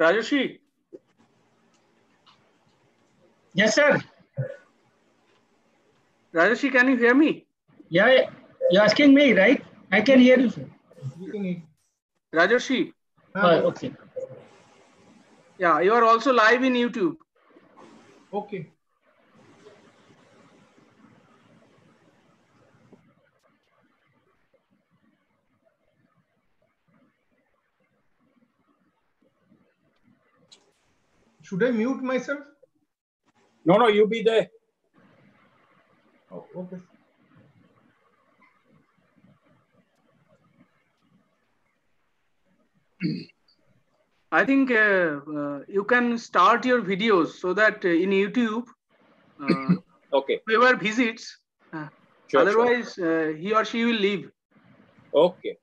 Rajoshi? Yes, sir. Rajeshi, can you hear me? Yeah, you're asking me, right? I can hear you, sir. You can hear. Rajoshi? Uh, okay. Yeah, you are also live in YouTube. Okay. Should I mute myself? No, no, you be there. Oh, okay. I think uh, uh, you can start your videos so that uh, in YouTube, uh, Okay. whoever visits, uh, Sure, sure. otherwise uh, he or she will leave. Okay.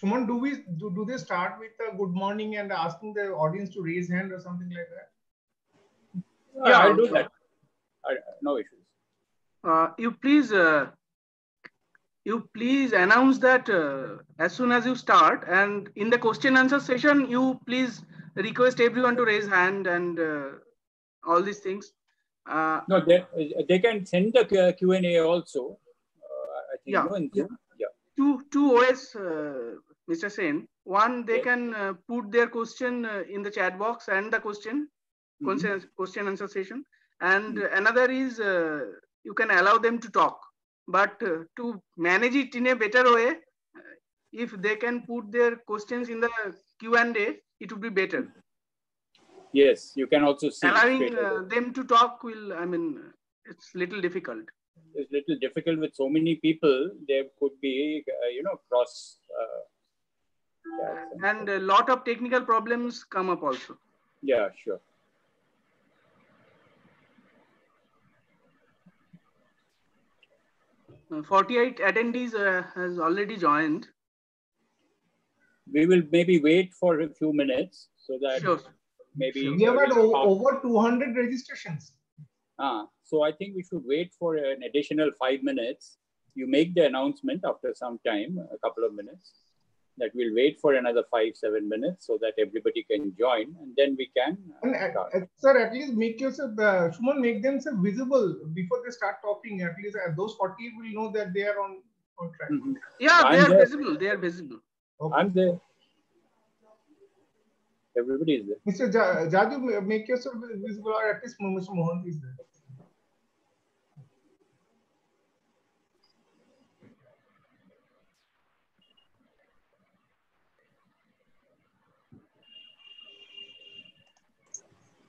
Shuman, do we do, do they start with a good morning and asking the audience to raise hand or something like that? Yeah, I'll do that. I, no issues. Uh, you please, uh, you please announce that uh, as soon as you start, and in the question answer session, you please request everyone to raise hand and uh, all these things. Uh, No, they, they can send the Q and A also. Uh, I think Yeah, no, in Zoom. Yeah. two two OS, uh, Mr. Sen. One, they Yeah. can uh, put their question uh, in the chat box and the question Mhm. question question answer session, and another is uh, you can allow them to talk. But uh, to manage it in a better way, uh, if they can put their questions in the Q and A, it would be better. Yes, you can also see. Allowing uh, them to talk will, I mean, it's little difficult. It's little difficult with so many people. There could be, uh, you know, cross. Uh, chats And a lot of technical problems come up also. yeah, sure. Uh, 48 attendees uh, has already joined. We will maybe wait for a few minutes so that Sure. maybe. We have had over 200 registrations. Ah, so I think we should wait for an additional five minutes. You make the announcement after some time, a couple of minutes, that we'll wait for another five, seven minutes so that everybody can join and then we can uh, And start. uh, sir, at least make yourself, uh, Shuman, make themselves visible before they start talking. At least uh, those 40 will know that they are on, on track. Mhm. Yeah, they I'm are there. visible. They are visible. I'm there. Everybody is there. Mr. Ja- Jajoo, make yourself visible, or at least Mr. Mohan is there.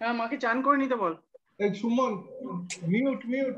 হ্যাঁ মাকে চান করে নিতে বল। এই Suman mute mute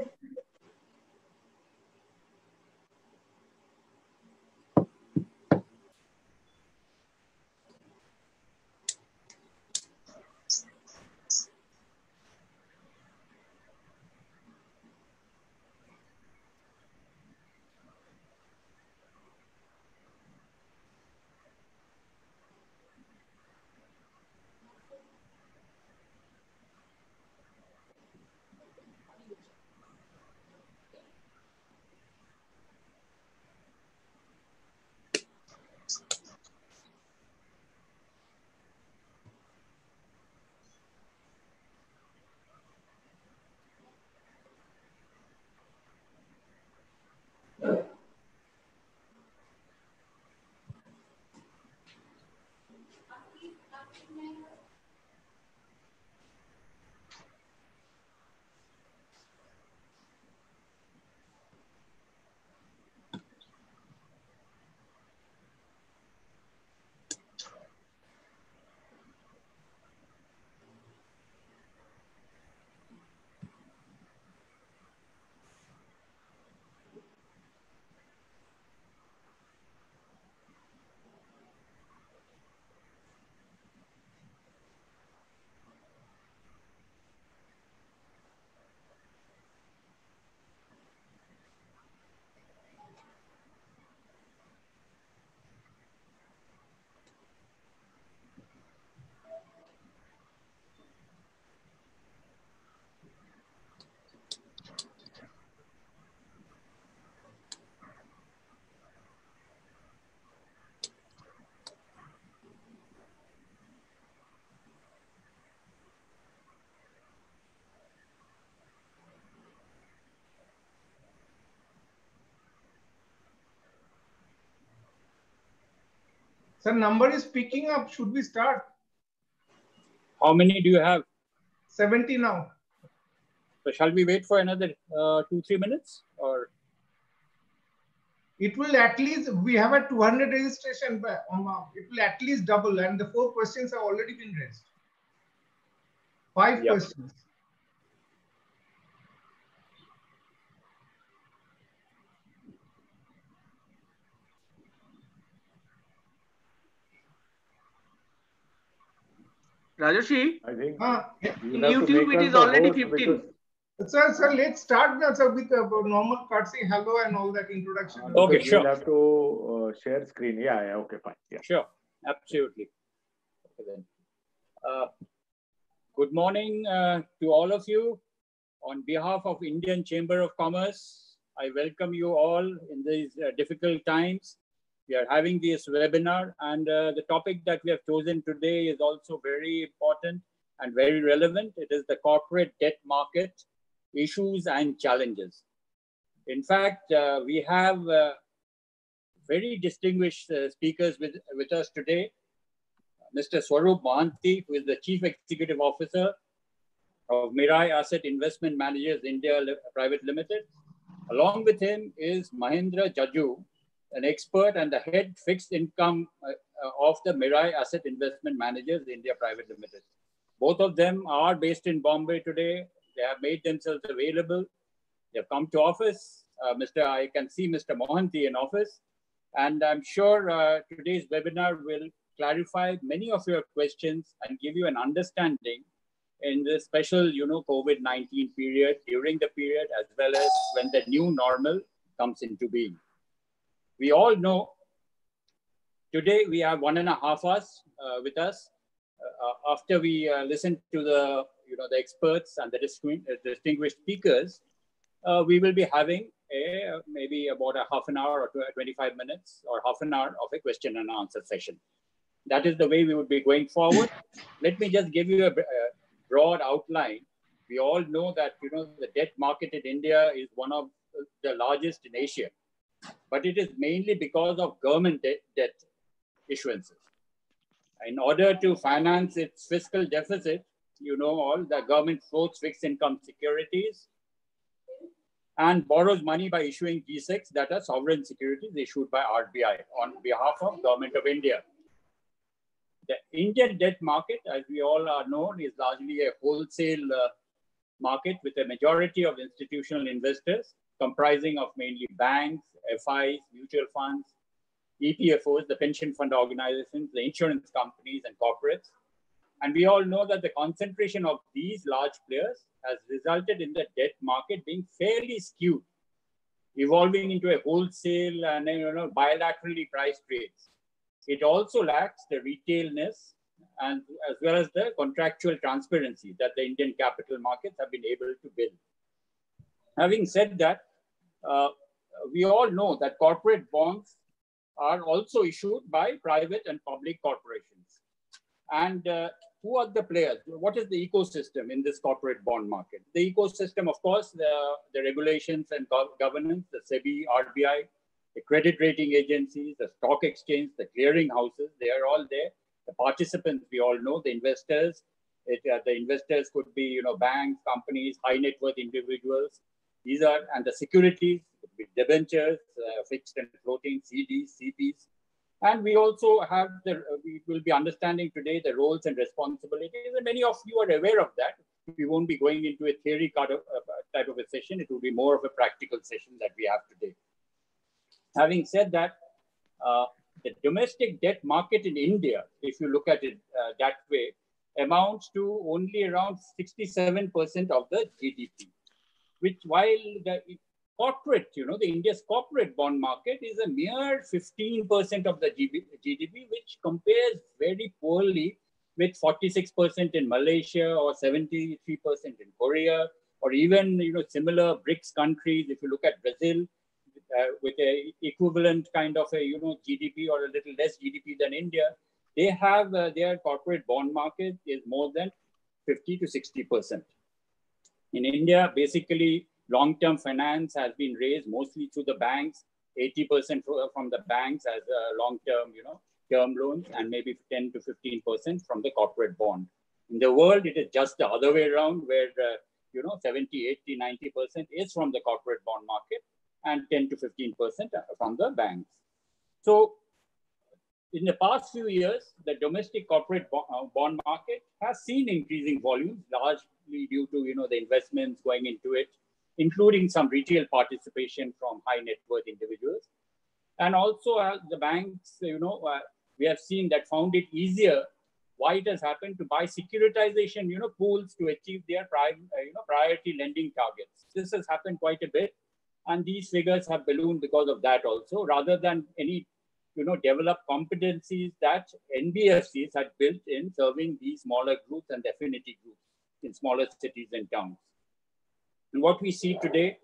Sir, number is picking up. Should we start? How many do you have? 70 now. So shall we wait for another uh, two, three minutes or? It will at least, we have a 200 registration, but um, uh, it will at least double and the four questions have already been raised. Five Yep. questions. Rajoshi, I think Uh, in YouTube make it us is the already 15. because- sir, sir, let's start now, sir, with the normal courtesy, hello and all that introduction. uh, Okay, because sure. We'll have to uh, share screen. Yeah, yeah, okay, fine. Yeah. Sure, absolutely. Okay, then. Uh, good morning uh, to all of you. On behalf of Indian Chamber of Commerce, I welcome you all in these uh, difficult times. We are having this webinar and uh, the topic that we have chosen today is also very important and very relevant. It is the corporate debt market issues and challenges. In fact, uh, we have uh, very distinguished uh, speakers with, with us today. Mr. Swarup Mohanty, who is the Chief Executive Officer of Mirae Asset Investment Managers India Private Limited. Along with him is Mahendra Jajoo, an expert and the head fixed income uh, uh, of the Mirae Asset Investment Managers India Private Limited. Both of them are based in Bombay today. They have made themselves available. They have come to office. Uh, Mr. I can see Mr. Mohanty in office. And I'm sure uh, today's webinar will clarify many of your questions and give you an understanding in this special, you know, COVID-19 period, during the period, as well as when the new normal comes into being. We all know today we have one and a half hours uh, with us. Uh, after we uh, listen to the, you know, the experts and the uh, distinguished speakers, uh, we will be having a, maybe about a half an hour or 25 minutes or half an hour of a question and answer session. That is the way we would be going forward. Let me just give you a, a broad outline. We all know that you know the debt market in India is one of the largest in Asia, but it is mainly because of government debt, debt issuances. In order to finance its fiscal deficit, you know all the government floats fixed income securities and borrows money by issuing G-secs that are sovereign securities issued by RBI on behalf of government of India. The Indian debt market, as we all are known, is largely a wholesale uh, market with a majority of institutional investors comprising of mainly banks, FIs, mutual funds, EPFOs, the pension fund organizations, the insurance companies and corporates. And we all know that the concentration of these large players has resulted in the debt market being fairly skewed, evolving into a wholesale and you know, bilaterally priced trades. It also lacks the retailness and as well as the contractual transparency that the Indian capital markets have been able to build. Having said that, uh, we all know that corporate bonds are also issued by private and public corporations. And uh, who are the players? What is the ecosystem in this corporate bond market? The ecosystem, of course, the, the regulations and gov- governance, the SEBI, RBI, the credit rating agencies, the stock exchange, the clearing houses, they are all there. The participants, we all know, the investors, it, uh, the investors could be, you know, banks, companies, high net worth individuals. These are, and the securities, debentures, uh, fixed and floating, CDs, CPs. And we also have the, uh, we will be understanding today the roles and responsibilities. And many of you are aware of that. We won't be going into a theory kind of, uh, type of a session. It will be more of a practical session that we have today. Having said that, uh, the domestic debt market in India, if you look at it uh, that way, amounts to only around 67% of the GDP, which while the corporate, you know, the India's corporate bond market is a mere 15% of the GDP, which compares very poorly with 46% in Malaysia or 73% in Korea, or even, you know, similar BRICS countries. If you look at Brazil, uh, with a equivalent kind of a you know GDP or a little less GDP than India, they have uh, their corporate bond market is more than 50 to 60 percent. In India, basically long-term finance has been raised mostly through the banks, 80 percent from the banks as long-term you know term loans and maybe 10 to 15% from the corporate bond. In the world, it is just the other way around where, uh, you know, 70, 80, 90% is from the corporate bond market and 10 to 15% from the banks. So in the past few years, the domestic corporate uh, bond market has seen increasing volumes, largely due to you know the investments going into it, including some retail participation from high net worth individuals, and also uh, the banks, you know, uh, we have seen that found it easier. Why it has happened to buy securitization, you know, pools to achieve their uh, you know, priority lending targets. This has happened quite a bit, and these figures have ballooned because of that also, rather than any you know, develop competencies that NBFCs had built in serving these smaller groups and affinity groups in smaller cities and towns. And what we see today,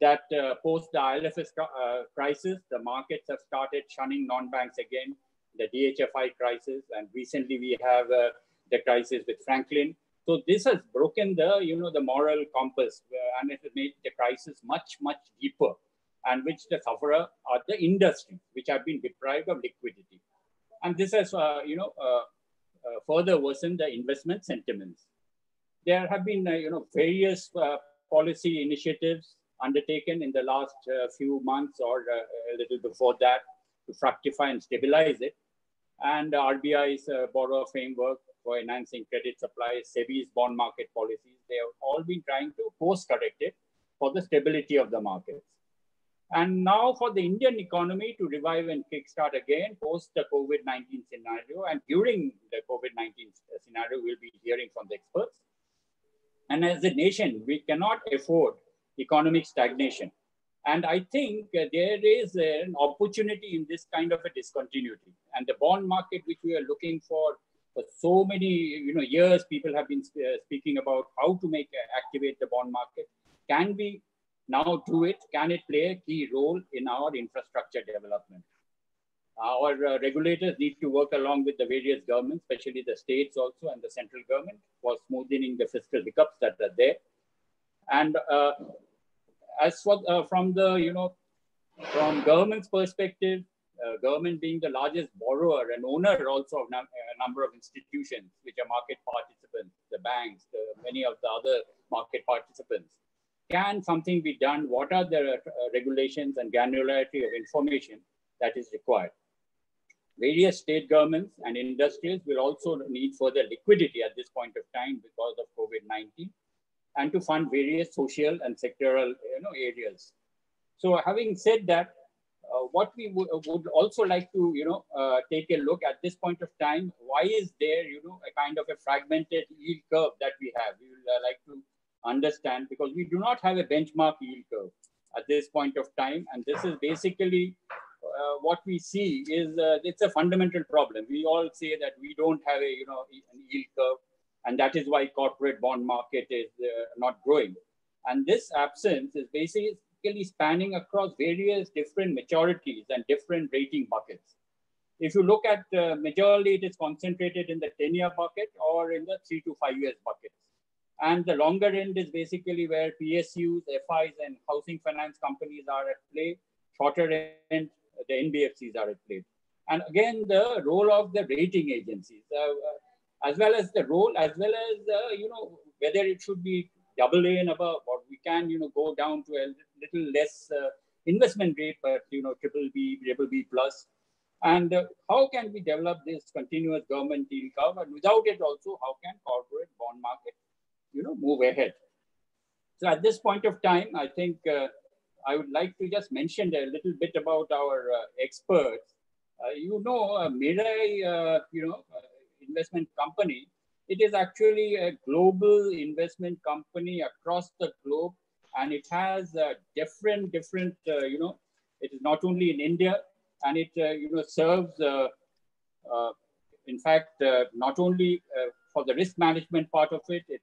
that uh, post the IL&FS uh, crisis, the markets have started shunning non-banks again, the DHFL crisis, and recently we have uh, the crisis with Franklin. So this has broken the, you know, the moral compass, uh, and it has made the crisis much, much deeper and which the sufferer are the industry, which have been deprived of liquidity. And this has, uh, you know, uh, uh, further worsened the investment sentiments. There have been, uh, you know, various uh, policy initiatives undertaken in the last uh, few months or a little before that to fructify and stabilize it. And RBI's borrower framework for enhancing credit supply, SEBI's bond market policies, they have all been trying to course correct it for the stability of the markets. And now for the Indian economy to revive and kickstart again post the COVID-19 scenario and during the COVID-19 scenario, we'll be hearing from the experts. And as a nation, we cannot afford economic stagnation. And I think uh, there is an opportunity in this kind of a discontinuity. And the bond market, which we are looking for for so many you know, years, people have been uh, speaking about how to make uh, activate the bond market, can be now do it, can it play a key role in our infrastructure development? Our uh, regulators need to work along with the various governments, especially the states also and the central government for smoothing the fiscal hiccups that are there. And uh, as for uh, from the, you know, from government's perspective, uh, government being the largest borrower and owner also of num a number of institutions, which are market participants, the banks, the, many of the other market participants, can something be done? What are the uh, regulations and granularity of information that is required? Various state governments and industries will also need further liquidity at this point of time because of COVID-19 and to fund various social and sectoral you know, areas. So having said that, uh, what we would also like to, you know, uh, take a look at this point of time, why is there, you know, a kind of a fragmented yield curve that we have? We would uh, like to understand because we do not have a benchmark yield curve at this point of time. And this is basically uh, what we see is uh, it's a fundamental problem. We all say that we don't have a you know an yield curve, and that is why corporate bond market is uh, not growing. And this absence is basically spanning across various different maturities and different rating buckets. If you look at uh, majorly, it is concentrated in the 10-year bucket or in the three to five years buckets. And the longer end is basically where PSUs, FIs, and housing finance companies are at play. Shorter end, the NBFCs are at play. And again, the role of the rating agencies, uh, uh, as well as the role, as well as, uh, you know, whether it should be double A and above, or we can, you know, go down to a little less uh, investment rate, but, you know, triple B, triple B plus. And uh, how can we develop this continuous government yield curve? And without it also, how can corporate bond market you know, move ahead. So at this point of time, I think uh, I would like to just mention a little bit about our uh, experts. Uh, you know, uh, Mirae, uh, you know, uh, investment company, it is actually a global investment company across the globe, and it has uh, different, different, you know, it is not only in India, and it, you know, serves, in fact, not only for the risk management part of it, it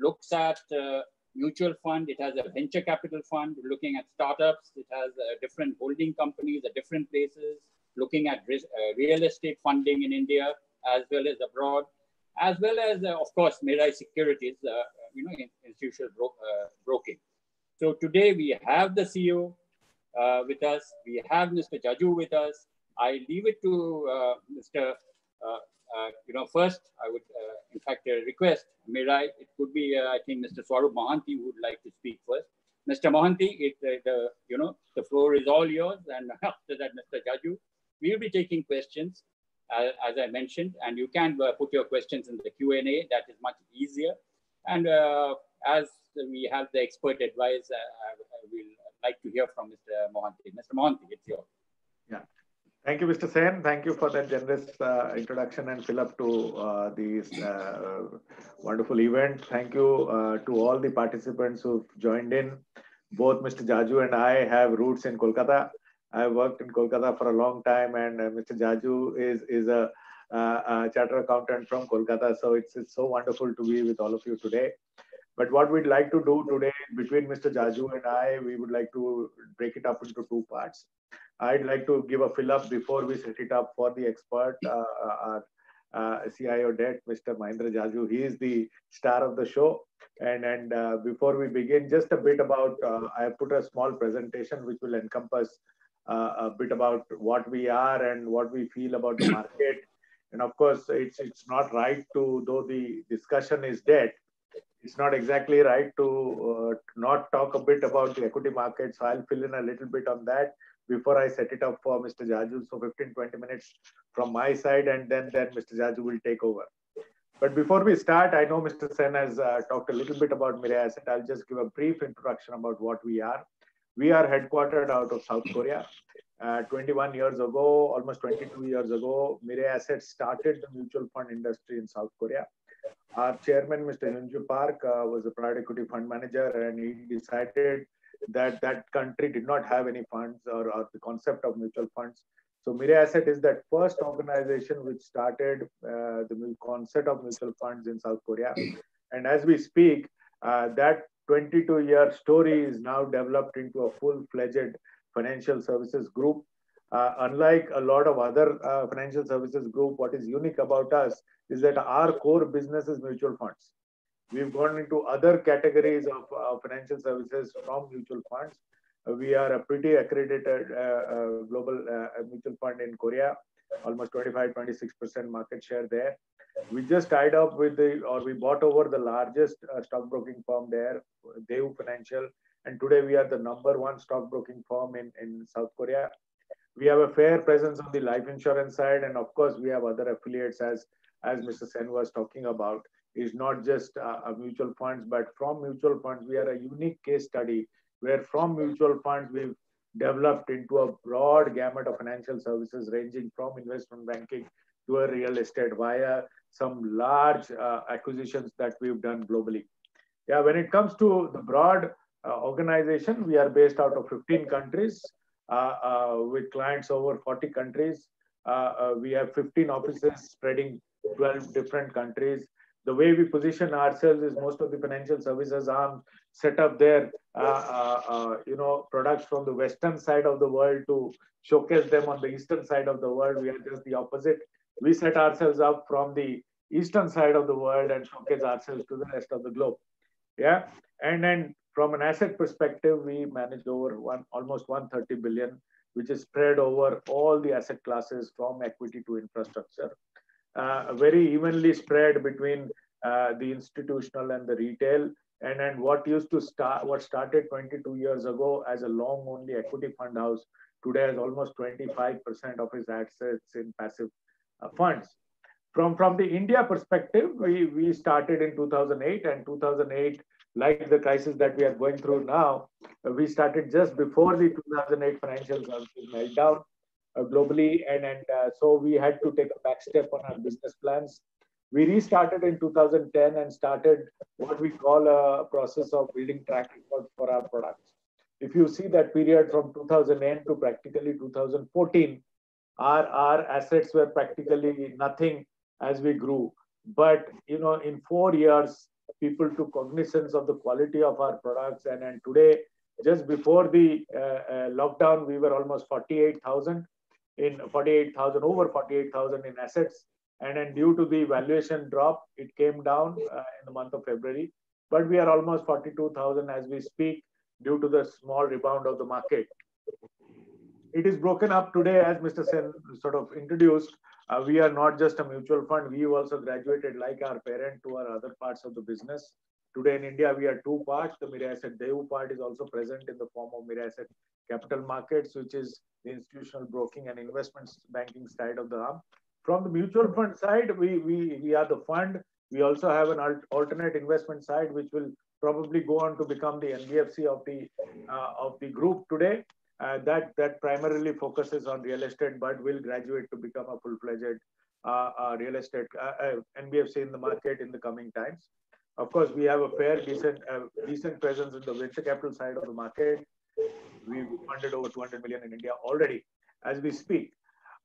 looks at uh, mutual fund. It has a venture capital fund looking at startups. It has uh, different holding companies at different places, looking at uh, real estate funding in India as well as abroad, as well as, uh, of course, Mirae Securities, uh, you know, institutional bro uh, broking. So today we have the CEO with us. We have Mr. Jajoo with us. I leave it to uh, Mr. Uh, uh, you know, first I would, uh, in fact, request Mirae. It could be, I think, Mr. Swarup Mohanty would like to speak first. Mr. Mohanty, it, the, you know, the floor is all yours. And after that, Mr. Jajoo, we'll be taking questions, as I mentioned, and you can put your questions in the Q&A. That is much easier. And as we have the expert advice, I will like to hear from Mr. Mohanty. Mr. Mohanty, it's yours. Yeah. Thank you, Mr. Sen. Thank you for that generous uh, introduction and fill up to uh, this uh, wonderful event. Thank you uh, to all the participants who've joined in. Both Mr. Jajoo and I have roots in Kolkata. I worked in Kolkata for a long time, and uh, Mr. Jajoo is is a, uh, a chartered accountant from Kolkata. So it's it's so wonderful to be with all of you today. But what we'd like to do today between Mr. Jajoo and I, we would like to break it up into two parts. I'd like to give a fill up before we set it up for the expert, uh, our uh, CIO debt, Mr. Mahendra Jajoo. He is the star of the show. And, and uh, before we begin, just a bit about, uh, I have put a small presentation which will encompass uh, a bit about what we are and what we feel about the market. And of course, it's, it's not right to, though the discussion is dead, it's not exactly right to uh, not talk a bit about the equity market. So I'll fill in a little bit on that before I set it up for Mr. Jajoo. So 15, 20 minutes from my side, and then, then Mr. Jajoo will take over. But before we start, I know Mr. Sen has uh, talked a little bit about Mirae Asset. I'll just give a brief introduction about what we are. We are headquartered out of South Korea. Uh, 21 years ago, almost 22 years ago, Mirae Asset started the mutual fund industry in South Korea. Our chairman, Mr. Hyunju Park, uh, was a private equity fund manager, and he decided that that country did not have any funds or, or the concept of mutual funds. So Mirae Asset is that first organization which started uh, the concept of mutual funds in South Korea. And as we speak, uh, that 22 year story is now developed into a full fledged financial services group. Uh, unlike a lot of other uh, financial services group, what is unique about us is that our core business is mutual funds. We've gone into other categories of uh, financial services from mutual funds. Uh, we are a pretty accredited uh, uh, global uh, mutual fund in Korea, almost 25, 26% market share there. We just tied up with the, or we bought over the largest stockbroking firm there, Daewoo Financial. And today we are the number one stockbroking firm in, in South Korea. We have a fair presence on the life insurance side. And of course, we have other affiliates as, as Mr. Sen was talking about is not just uh, mutual funds, but from mutual funds, we are a unique case study where from mutual funds, we've developed into a broad gamut of financial services ranging from investment banking to a real estate via some large uh, acquisitions that we've done globally. Yeah, when it comes to the broad uh, organization, we are based out of 15 countries uh, uh with clients over 40 countries. Uh, uh, we have 15 offices spreading 12 different countries the way we position ourselves is most of the financial services arm set up their uh, uh, uh, you know products from the western side of the world to showcase them on the eastern side of the world. We are just the opposite. We set ourselves up from the eastern side of the world and showcase ourselves to the rest of the globe. Yeah, and then from an asset perspective, we manage over one almost 130 billion, which is spread over all the asset classes from equity to infrastructure uh, very evenly spread between uh, the institutional and the retail. And, and what used to start, what started 22 years ago as a long only equity fund house, today has almost 25% of its assets in passive uh, funds. From, from the India perspective, we, we started in 2008 and 2008, like the crisis that we are going through now, we started just before the 2008 financial services meltdown globally, and and uh, so we had to take a back step on our business plans. We restarted in 2010 and started what we call a process of building track record for our products. If you see that period from 2008 to practically 2014, our, our assets were practically nothing as we grew. But you know, in four years, people took cognizance of the quality of our products, and, and today, just before the uh, uh, lockdown, we were almost 48,000 in 48,000, over 48,000 in assets. And then due to the valuation drop, it came down uh, in the month of February. But we are almost 42,000 as we speak due to the small rebound of the market. it is broken up today, as Mr. Sen sort of introduced. Uh, we are not just a mutual fund. We also graduated like our parent to our other parts of the business. Today in India, we are two parts. The Mirae Asset Daewoo part is also present in the form of Mirae Asset Capital Markets, which is the institutional broking and investments banking side of the arm. From the mutual fund side, we, we, we are the fund. We also have an alternate investment side, which will probably go on to become the NBFC of the, uh, of the group today. Uh, that, that primarily focuses on real estate, but will graduate to become a full-fledged uh, uh real estate uh, NBFC in the market in the coming times. Of course, we have a fair, decent, decent presence in the venture capital side of the market. We've funded over 200 million in India already as we speak.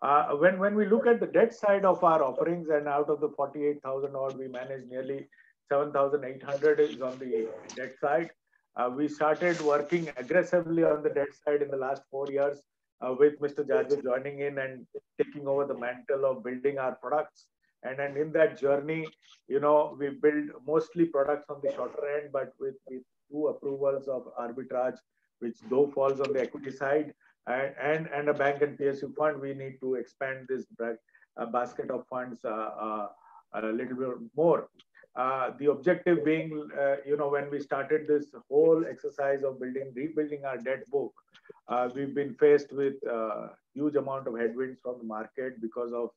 Uh, when, when we look at the debt side of our offerings and out of the 48,000 odd, we manage nearly 7,800 is on the debt side. Uh, we started working aggressively on the debt side in the last four years uh, with Mr. Jajoo joining in and taking over the mantle of building our products. And, and in that journey, you know, we build mostly products on the shorter end, but with, with two approvals of arbitrage, which though falls on the equity side, and, and, and a bank and PSU fund, we need to expand this uh, basket of funds uh, uh, a little bit more. Uh, the objective being, uh, you know, when we started this whole exercise of building, rebuilding our debt book, uh, we've been faced with uh, huge amount of headwinds from the market because of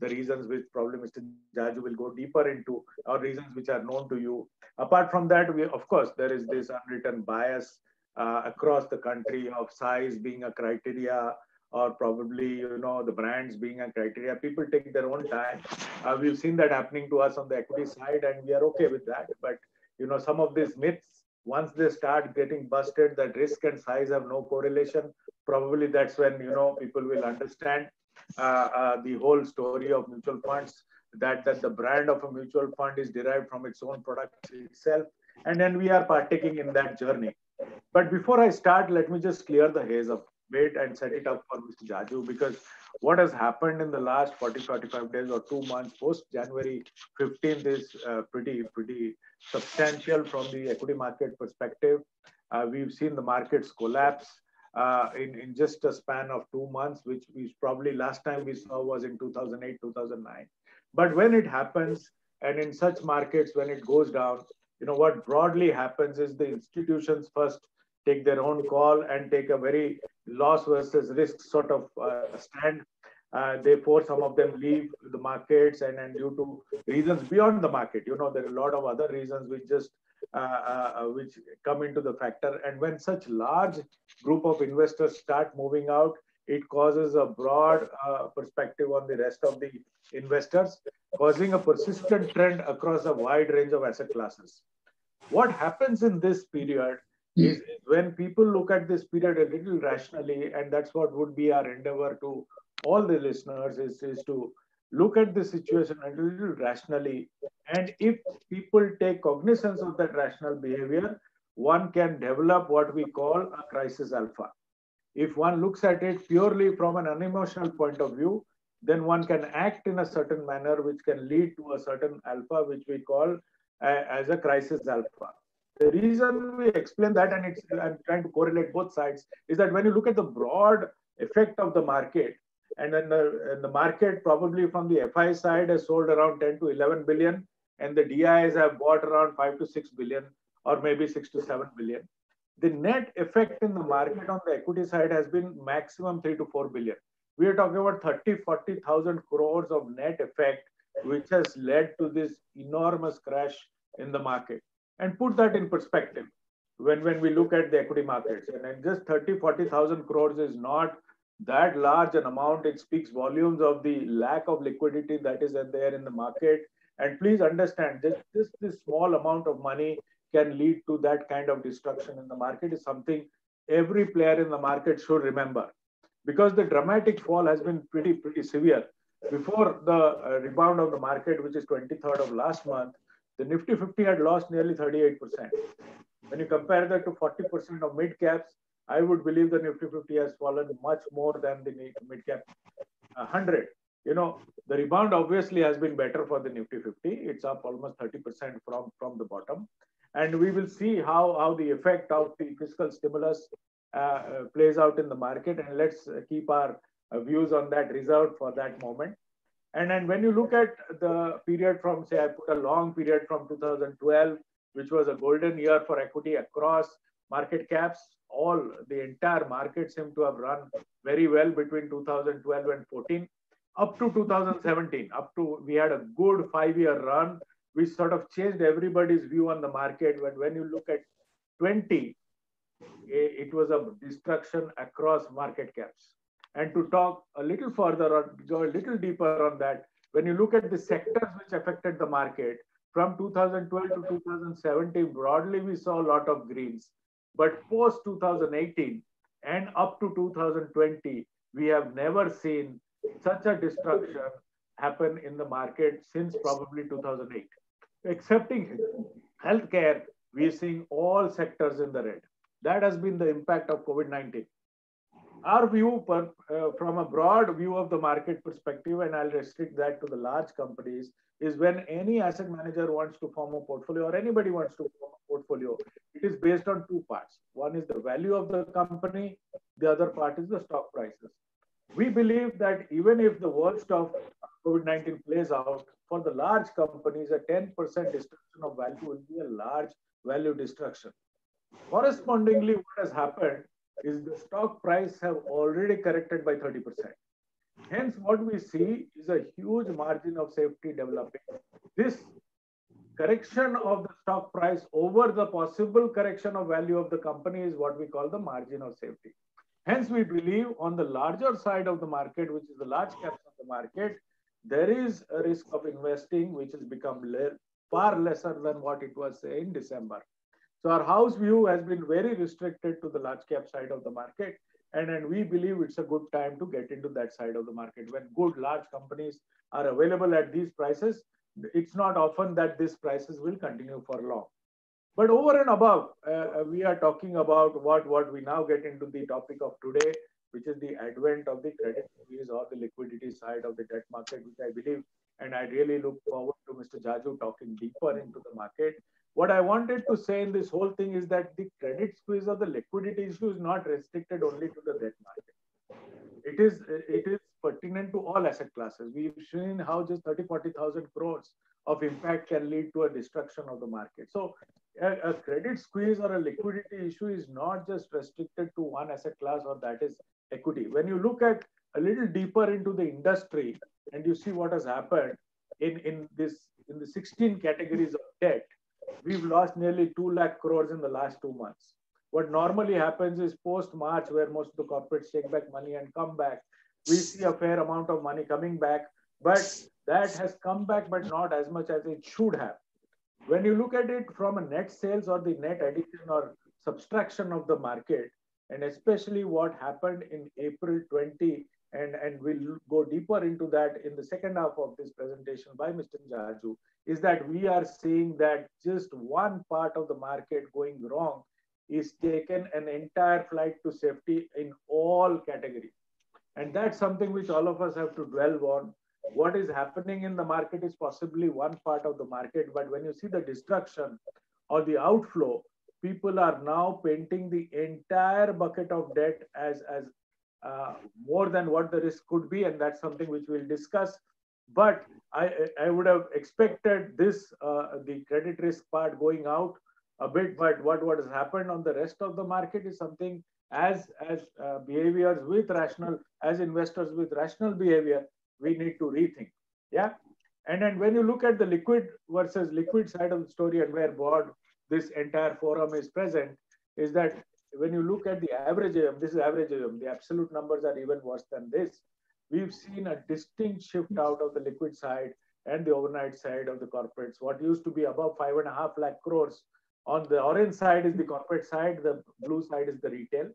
the reasons which probably Mr. Jajoo will go deeper into, or reasons which are known to you. Apart from that, we of course there is this unwritten bias uh, across the country of size being a criteria or probably you know the brands being a criteria. People take their own time. Uh, we've seen that happening to us on the equity side and we are okay with that. But you know some of these myths once they start getting busted that risk and size have no correlation. Probably that's when you know people will understand uh, uh, the whole story of mutual funds that that the brand of a mutual fund is derived from its own product itself. And then we are partaking in that journey but before i start let me just clear the haze of wait and set it up for Mr. Jajoo because what has happened in the last 40, 45 days or two months post January 15th is uh, pretty, pretty substantial from the equity market perspective. Uh, we've seen the markets collapse uh, in, in just a span of two months, which we probably last time we saw was in 2008, 2009. But when it happens, and in such markets, when it goes down, you know, what broadly happens is the institutions first take their own call and take a very loss versus risk sort of uh, stand. Uh, therefore, some of them leave the markets and, and due to reasons beyond the market. You know, there are a lot of other reasons which just uh, uh, uh, which come into the factor. And when such large group of investors start moving out, it causes a broad uh, perspective on the rest of the investors, causing a persistent trend across a wide range of asset classes. What happens in this period is, when people look at this period a little rationally, and that's what would be our endeavor to all the listeners is, is to look at the situation a little rationally. And if people take cognizance of that rational behavior, one can develop what we call a crisis alpha. If one looks at it purely from an unemotional point of view, then one can act in a certain manner which can lead to a certain alpha, which we call uh, as a crisis alpha. The reason we explain that, and it's, I'm trying to correlate both sides, is that when you look at the broad effect of the market, and then the, and the market probably from the FI side has sold around 10 to 11 billion, and the DIs have bought around 5 to 6 billion, or maybe 6 to 7 billion. The net effect in the market on the equity side has been maximum 3 to 4 billion. We are talking about 30, 40,000 crores of net effect, which has led to this enormous crash in the market and put that in perspective when, when we look at the equity markets. And just 30, 40,000 crores is not that large an amount. It speaks volumes of the lack of liquidity that is there in the market. And please understand, this, this, this small amount of money can lead to that kind of destruction in the market is something every player in the market should remember. Because the dramatic fall has been pretty, pretty severe. Before the uh, rebound of the market, which is 23rd of last month, the Nifty 50 had lost nearly 38%. When you compare that to 40% of mid caps, I would believe the Nifty 50 has fallen much more than the mid cap 100. You know, the rebound obviously has been better for the Nifty 50. It's up almost 30% from, from the bottom. And we will see how, how the effect of the fiscal stimulus uh, uh, plays out in the market, and let's keep our uh, views on that reserved for that moment. And then when you look at the period from, say, I put a long period from 2012, which was a golden year for equity across market caps, all the entire market seemed to have run very well between 2012 and 14 up to 2017 up to we had a good five year run we sort of changed everybody's view on the market. But when you look at 20 it was a destruction across market caps. And to talk a little further or go a little deeper on that when you look at the sectors which affected the market from 2012 to 2017 broadly we saw a lot of greens. But post 2018 and up to 2020, we have never seen such a destruction happen in the market since probably 2008. Excepting healthcare, we're seeing all sectors in the red. That has been the impact of COVID 19. Our view, per, uh, from a broad view of the market perspective, and I'll restrict that to the large companies, is when any asset manager wants to form a portfolio or anybody wants to form a portfolio, it is based on two parts. One is the value of the company, the other part is the stock prices. We believe that even if the worst of COVID 19 plays out, for the large companies, a 10% destruction of value will be a large value destruction. Correspondingly, what has happened is the stock price have already corrected by 30%. Hence, what we see is a huge margin of safety developing. This correction of the stock price over the possible correction of value of the company is what we call the margin of safety. Hence, we believe on the larger side of the market, which is the large caps of the market, there is a risk of investing which has become le far lesser than what it was say, in December. So our house view has been very restricted to the large cap side of the market. And, and we believe it's a good time to get into that side of the market. When good large companies are available at these prices, it's not often that these prices will continue for long. But over and above, uh, we are talking about what, what we now get into the topic of today, which is the advent of the credit squeeze or the liquidity side of the debt market, which I believe, and I really look forward to Mr. Jajoo talking deeper into the market. What I wanted to say in this whole thing is that the credit squeeze or the liquidity issue is not restricted only to the debt market. It is, it is pertinent to all asset classes. We've seen how just 30, 40,000 crores of impact can lead to a destruction of the market. So a, a, credit squeeze or a liquidity issue is not just restricted to one asset class or that is equity. When you look at a little deeper into the industry and you see what has happened in, in this in the 16 categories of debt, we've lost nearly 2 lakh crores in the last two months. What normally happens is post March, where most of the corporates take back money and come back, we see a fair amount of money coming back, but that has come back, but not as much as it should have. When you look at it from a net sales or the net addition or subtraction of the market, and especially what happened in April 20, and, and we'll go deeper into that in the second half of this presentation by Mr. Jajoo, is that we are seeing that just one part of the market going wrong is taken an entire flight to safety in all categories. And that's something which all of us have to dwell on. What is happening in the market is possibly one part of the market, but when you see the destruction or the outflow, people are now painting the entire bucket of debt as, as uh, more than what the risk could be. And that's something which we'll discuss. But I, I would have expected this, uh, the credit risk part going out a bit, but what, what has happened on the rest of the market is something as as uh, behaviors with rational as investors with rational behavior we need to rethink yeah and then when you look at the liquid versus liquid side of the story and where board this entire forum is present is that when you look at the average AUM, this is average AUM, the absolute numbers are even worse than this. We've seen a distinct shift out of the liquid side and the overnight side of the corporates. What used to be above five and a half lakh crores on the orange side is the corporate side, the blue side is the retail.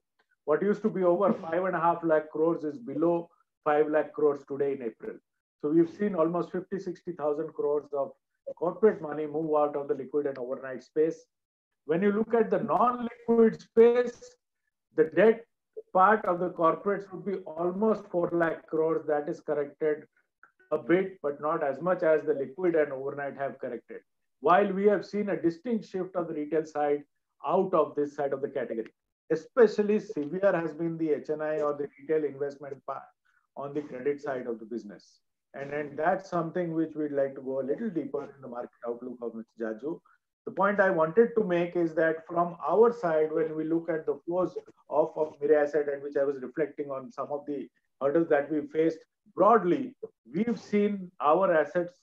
What used to be over five and a half lakh crores is below five lakh crores today in April. So we've seen almost 50, 60,000 crores of corporate money move out of the liquid and overnight space. When you look at the non-liquid space, the debt part of the corporates would be almost 4 lakh crores. That is corrected a bit, but not as much as the liquid and overnight have corrected while we have seen a distinct shift of the retail side out of this side of the category. especially severe has been the HNI or the retail investment part on the credit side of the business. And, and that's something which we'd like to go a little deeper in the market outlook of Mr. Jajoo. The point I wanted to make is that from our side, when we look at the flows of, of Mirae Asset and which I was reflecting on some of the hurdles that we faced broadly, we've seen our assets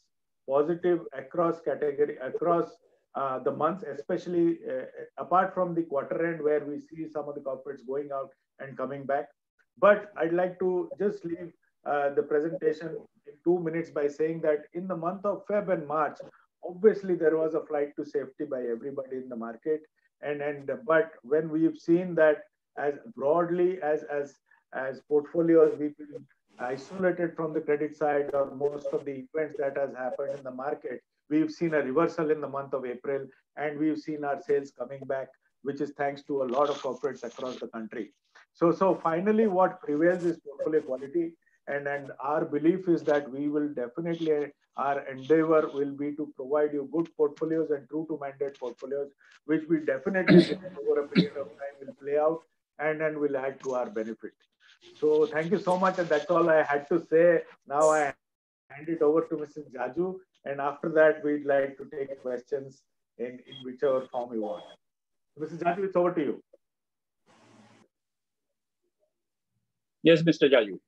positive across category, across uh, the months, especially uh, apart from the quarter end where we see some of the corporates going out and coming back. But I'd like to just leave uh, the presentation in two minutes by saying that in the month of Feb and March, obviously there was a flight to safety by everybody in the market. And, and but when we've seen that as broadly as, as, as portfolios, we've been isolated from the credit side or most of the events that has happened in the market, we've seen a reversal in the month of April and we've seen our sales coming back, which is thanks to a lot of corporates across the country. So, so finally, what prevails is portfolio quality. And, and our belief is that we will definitely, our endeavor will be to provide you good portfolios and true to mandate portfolios, which we definitely over a period of time will play out and, and will add to our benefit. So thank you so much. And that's all I had to say. Now I hand it over to Mrs. Jajoo. And after that, we'd like to take questions in, in whichever form you want. Mrs. Jajoo, it's over to you. Yes, Mr. Jajoo.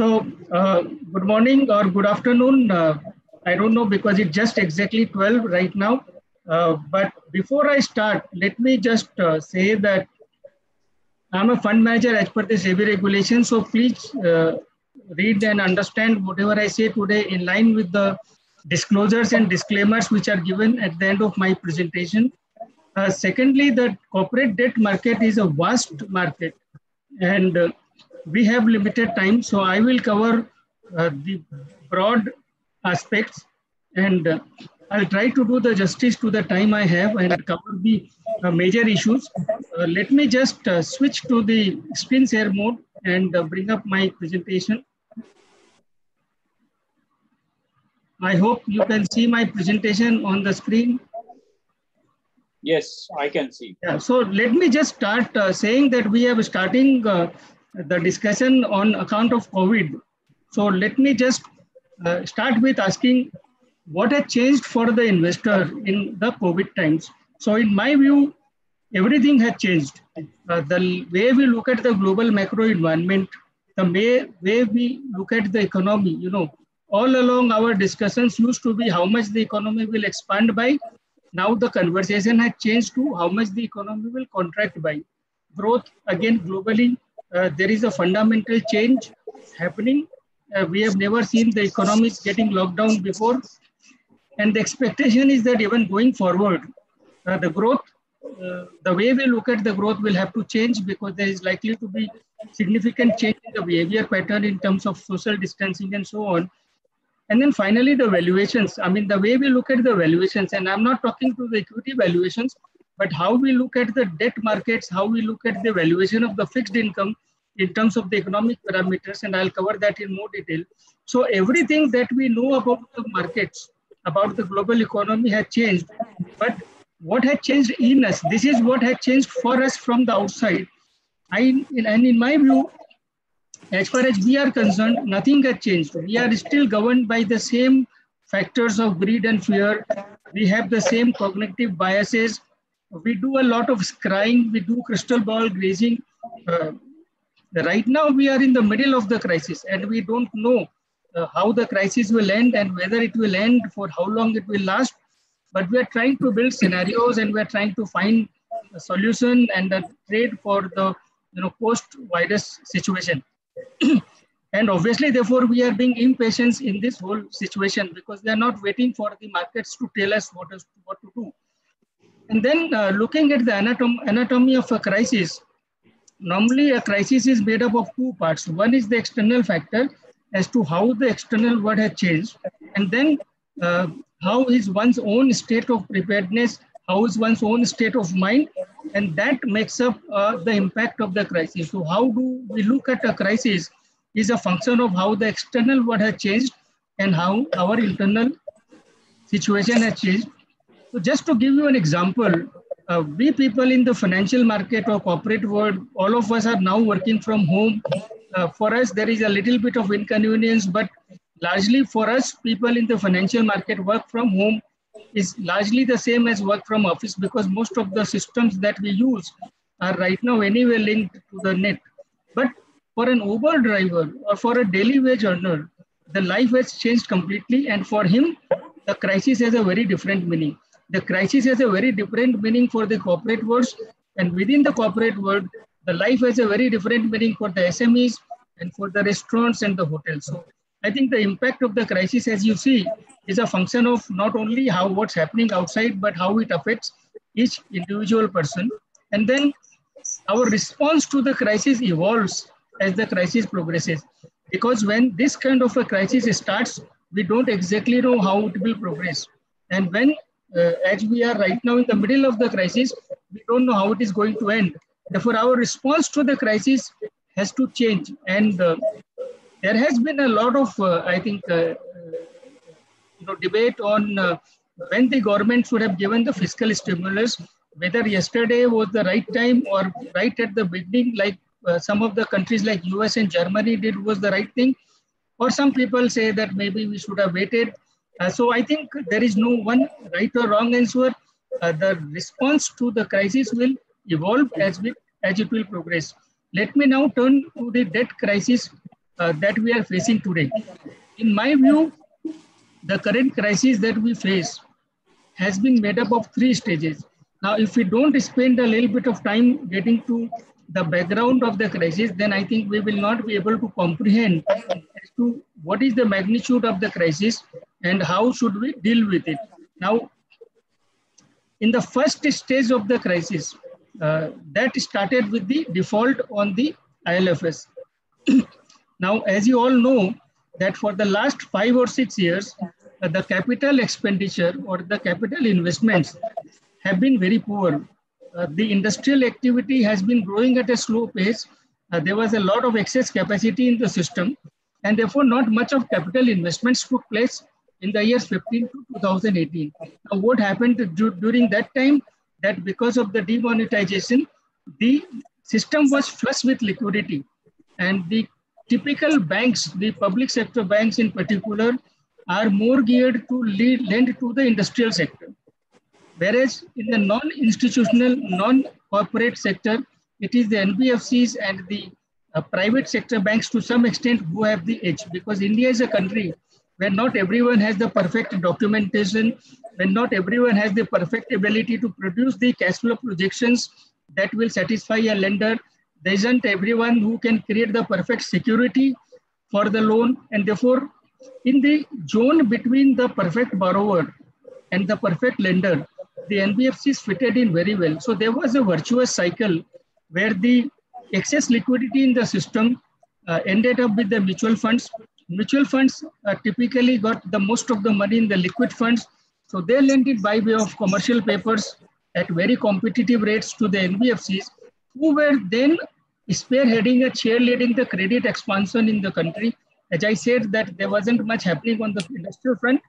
So, uh, good morning or good afternoon. Uh, I don't know because it's just exactly 12 right now. Uh, but before I start, let me just uh, say that I'm a fund manager as per the SEBI regulation. So please uh, read and understand whatever I say today in line with the disclosures and disclaimers which are given at the end of my presentation. Uh, secondly, the corporate debt market is a vast market and we have limited time. So I will cover uh, the broad aspects and uh, I'll try to do the justice to the time I have and cover the uh, major issues. Uh, let me just uh, switch to the screen share mode and uh, bring up my presentation. I hope you can see my presentation on the screen. Yes, I can see. Yeah, so let me just start uh, saying that we are starting uh, the discussion on account of COVID. So let me just uh, start with asking what has changed for the investor in the COVID times. So in my view, everything has changed. Uh, the way we look at the global macro environment, the way, way we look at the economy, you know, all along our discussions used to be how much the economy will expand by. Now the conversation has changed to how much the economy will contract by. Growth, again, globally, there is a fundamental change happening uh, we have never seen the economy getting locked down before. And the expectation is that even going forward, uh, the growth, uh, the way we look at the growth will have to change because there is likely to be significant change in the behavior pattern in terms of social distancing and so on. And then finally, the valuations. I mean, the way we look at the valuations, and I'm not talking to the equity valuations, but how we look at the debt markets, how we look at the valuation of the fixed income, in terms of the economic parameters, and I'll cover that in more detail. So everything that we know about the markets, about the global economy has changed. But what has changed in us? This is what has changed for us from the outside. I, and in my view, as far as we are concerned, nothing has changed. We are still governed by the same factors of greed and fear. We have the same cognitive biases. We do a lot of scrying. We do crystal ball gazing. Uh, right now we are in the middle of the crisis and we don't know uh, how the crisis will end and whether it will end for how long it will last but we are trying to build scenarios and we are trying to find a solution and a trade for the you know post virus situation and obviously therefore we are being impatient in this whole situation because they are not waiting for the markets to tell us what is what to do and then uh, looking at the anatom anatomy of a crisis normally a crisis is made up of two parts. One is the external factor as to how the external world has changed, and then uh, how is one's own state of preparedness, how is one's own state of mind, and that makes up uh, the impact of the crisis. So how do we look at a crisis is a function of how the external world has changed, and how our internal situation has changed. So just to give you an example, uh, we people in the financial market or corporate world, all of us are now working from home. Uh, for us, there is a little bit of inconvenience, but largely for us, people in the financial market work from home is largely the same as work from office because most of the systems that we use are right now anyway linked to the net. But for an Uber driver or for a daily wage earner, the life has changed completely. And for him, the crisis has a very different meaning. The crisis has a very different meaning for the corporate world. And within the corporate world, the life has a very different meaning for the SMEs and for the restaurants and the hotels. So I think the impact of the crisis, as you see, is a function of not only how what's happening outside, but how it affects each individual person. And then our response to the crisis evolves as the crisis progresses. Because when this kind of a crisis starts, we don't exactly know how it will progress. And when, uh, as we are right now in the middle of the crisis, we don't know how it is going to end. Therefore, our response to the crisis has to change. And uh, there has been a lot of, uh, I think, uh, you know, debate on uh, when the government should have given the fiscal stimulus, whether yesterday was the right time or right at the beginning, like uh, some of the countries like US and Germany did was the right thing. Or some people say that maybe we should have waited. Uh, so I think there is no one right or wrong answer. Uh, the response to the crisis will evolve as, we, as it will progress. Let me now turn to the debt crisis uh, that we are facing today. In my view, the current crisis that we face has been made up of three stages. Now, if we don't spend a little bit of time getting to the background of the crisis, then I think we will not be able to comprehend as to what is the magnitude of the crisis and how should we deal with it. Now, in the first stage of the crisis, uh, that started with the default on the ILFS. now, as you all know, that for the last five or six years, uh, the capital expenditure or the capital investments have been very poor. Uh, the industrial activity has been growing at a slow pace. Uh, there was a lot of excess capacity in the system, and therefore not much of capital investments took place in the years 15 to 2018. Now, what happened during that time? That because of the demonetization, the system was flush with liquidity, and the typical banks, the public sector banks in particular, are more geared to lead, lend to the industrial sector. Whereas in the non-institutional, non-corporate sector, it is the NBFCs and the uh, private sector banks to some extent who have the edge because India is a country where not everyone has the perfect documentation, when not everyone has the perfect ability to produce the cash flow projections that will satisfy a lender. There isn't everyone who can create the perfect security for the loan and therefore in the zone between the perfect borrower and the perfect lender, the NBFCs fitted in very well. So there was a virtuous cycle where the excess liquidity in the system uh, ended up with the mutual funds. Mutual funds uh, typically got the most of the money in the liquid funds. So they lent it by way of commercial papers at very competitive rates to the NBFCs, who were then spearheading and cheerleading the credit expansion in the country as I said that there wasn't much happening on the industrial front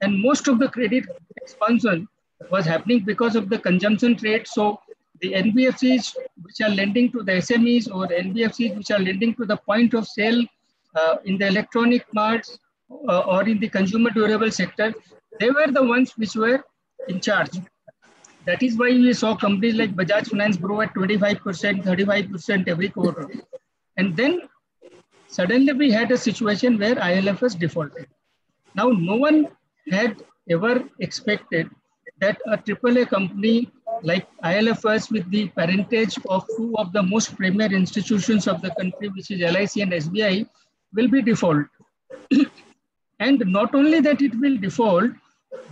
and most of the credit expansion was happening because of the consumption trade. So the NBFCs which are lending to the SMEs or NBFCs which are lending to the point of sale in the electronic marts uh, or in the consumer durable sector, they were the ones which were in charge. That is why we saw companies like Bajaj Finance grow at 25%, 35% every quarter. And then suddenly we had a situation where ILFS defaulted. Now, no one had ever expected that a AAA company like ILFS with the parentage of two of the most premier institutions of the country, which is LIC and SBI, will be default. and not only that it will default,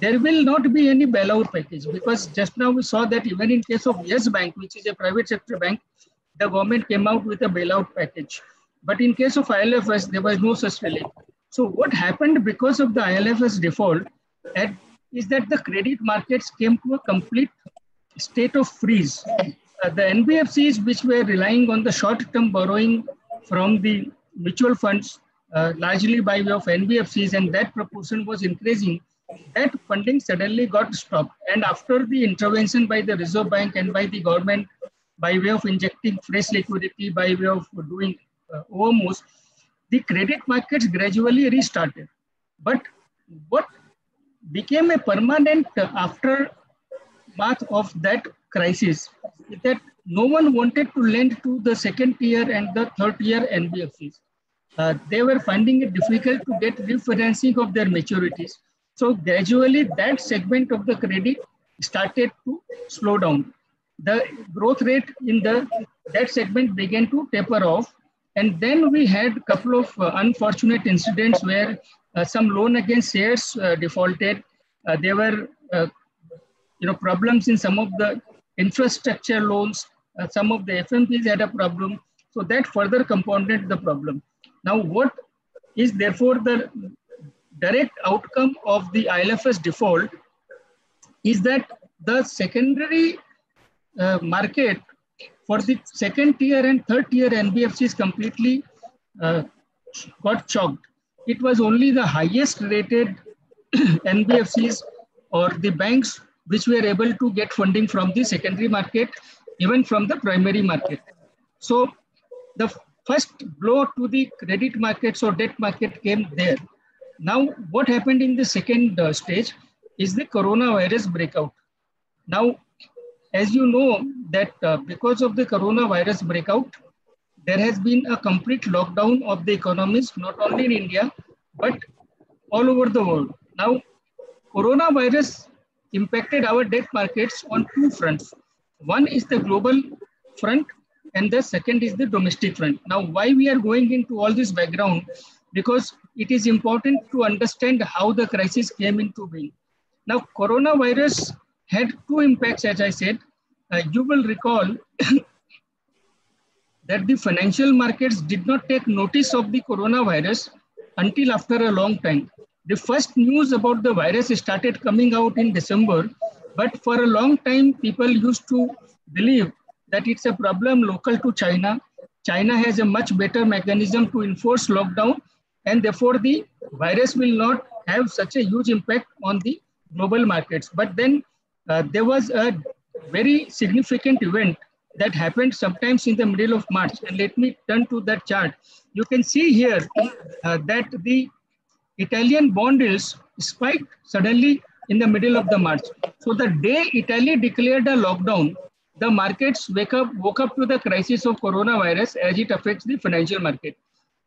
there will not be any bailout package because just now we saw that even in case of Yes Bank, which is a private sector bank, the government came out with a bailout package. But in case of ILFS, there was no such relief. So what happened because of the ILFS default at, is that the credit markets came to a complete state of freeze. Uh, the NBFCs which were relying on the short-term borrowing from the mutual funds uh, largely by way of NBFCs, and that proportion was increasing, that funding suddenly got stopped. And after the intervention by the Reserve Bank and by the government, by way of injecting fresh liquidity, by way of doing uh, OMOs, the credit markets gradually restarted. But what became a permanent after aftermath of that crisis is that no one wanted to lend to the second tier and the third tier NBFCs. Uh, they were finding it difficult to get refinancing of their maturities. So gradually that segment of the credit started to slow down. The growth rate in the that segment began to taper off. And then we had a couple of uh, unfortunate incidents where uh, some loan against shares uh, defaulted. Uh, there were uh, you know, problems in some of the infrastructure loans. Some of the FMPs had a problem. So that further compounded the problem. Now, what is therefore the direct outcome of the ILFS default is that the secondary uh, market for the second tier and third tier NBFCs completely uh, got choked. It was only the highest rated NBFCs or the banks which were able to get funding from the secondary market, even from the primary market. So the first blow to the credit markets or debt market came there. Now, what happened in the second uh, stage is the coronavirus breakout. Now, as you know that uh, because of the coronavirus breakout, there has been a complete lockdown of the economies, not only in India, but all over the world. Now, coronavirus impacted our debt markets on two fronts. One is the global front and the second is the domestic front. Now, why we are going into all this background? Because it is important to understand how the crisis came into being. Now, coronavirus had two impacts, as I said. Uh, you will recall that the financial markets did not take notice of the coronavirus until after a long time. The first news about the virus started coming out in December, but for a long time, people used to believe that it's a problem local to China. China has a much better mechanism to enforce lockdown, and therefore the virus will not have such a huge impact on the global markets. But then uh, there was a very significant event that happened sometimes in the middle of March. And let me turn to that chart. You can see here uh, that the Italian bond yields spiked suddenly in the middle of the March. So the day Italy declared a lockdown, the markets wake up, woke up to the crisis of coronavirus as it affects the financial market.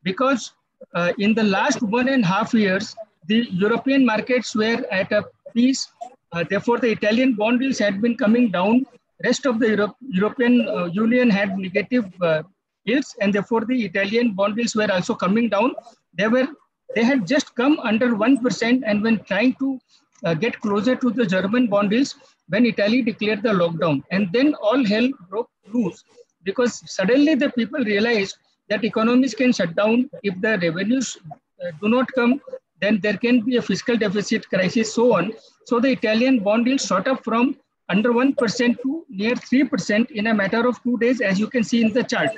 Because uh, in the last one and a half years, the European markets were at a peace. Uh, therefore, the Italian bond yields had been coming down. Rest of the Euro European uh, Union had negative uh, yields, and therefore the Italian bond yields were also coming down. They were they had just come under 1% and when trying to uh, get closer to the German bond yields, when Italy declared the lockdown. And then all hell broke loose because suddenly the people realized that economies can shut down. If the revenues uh, do not come then there can be a fiscal deficit crisis so on. So the italian bond yield shot up from under 1% to near 3% in a matter of two days as you can see in the chart.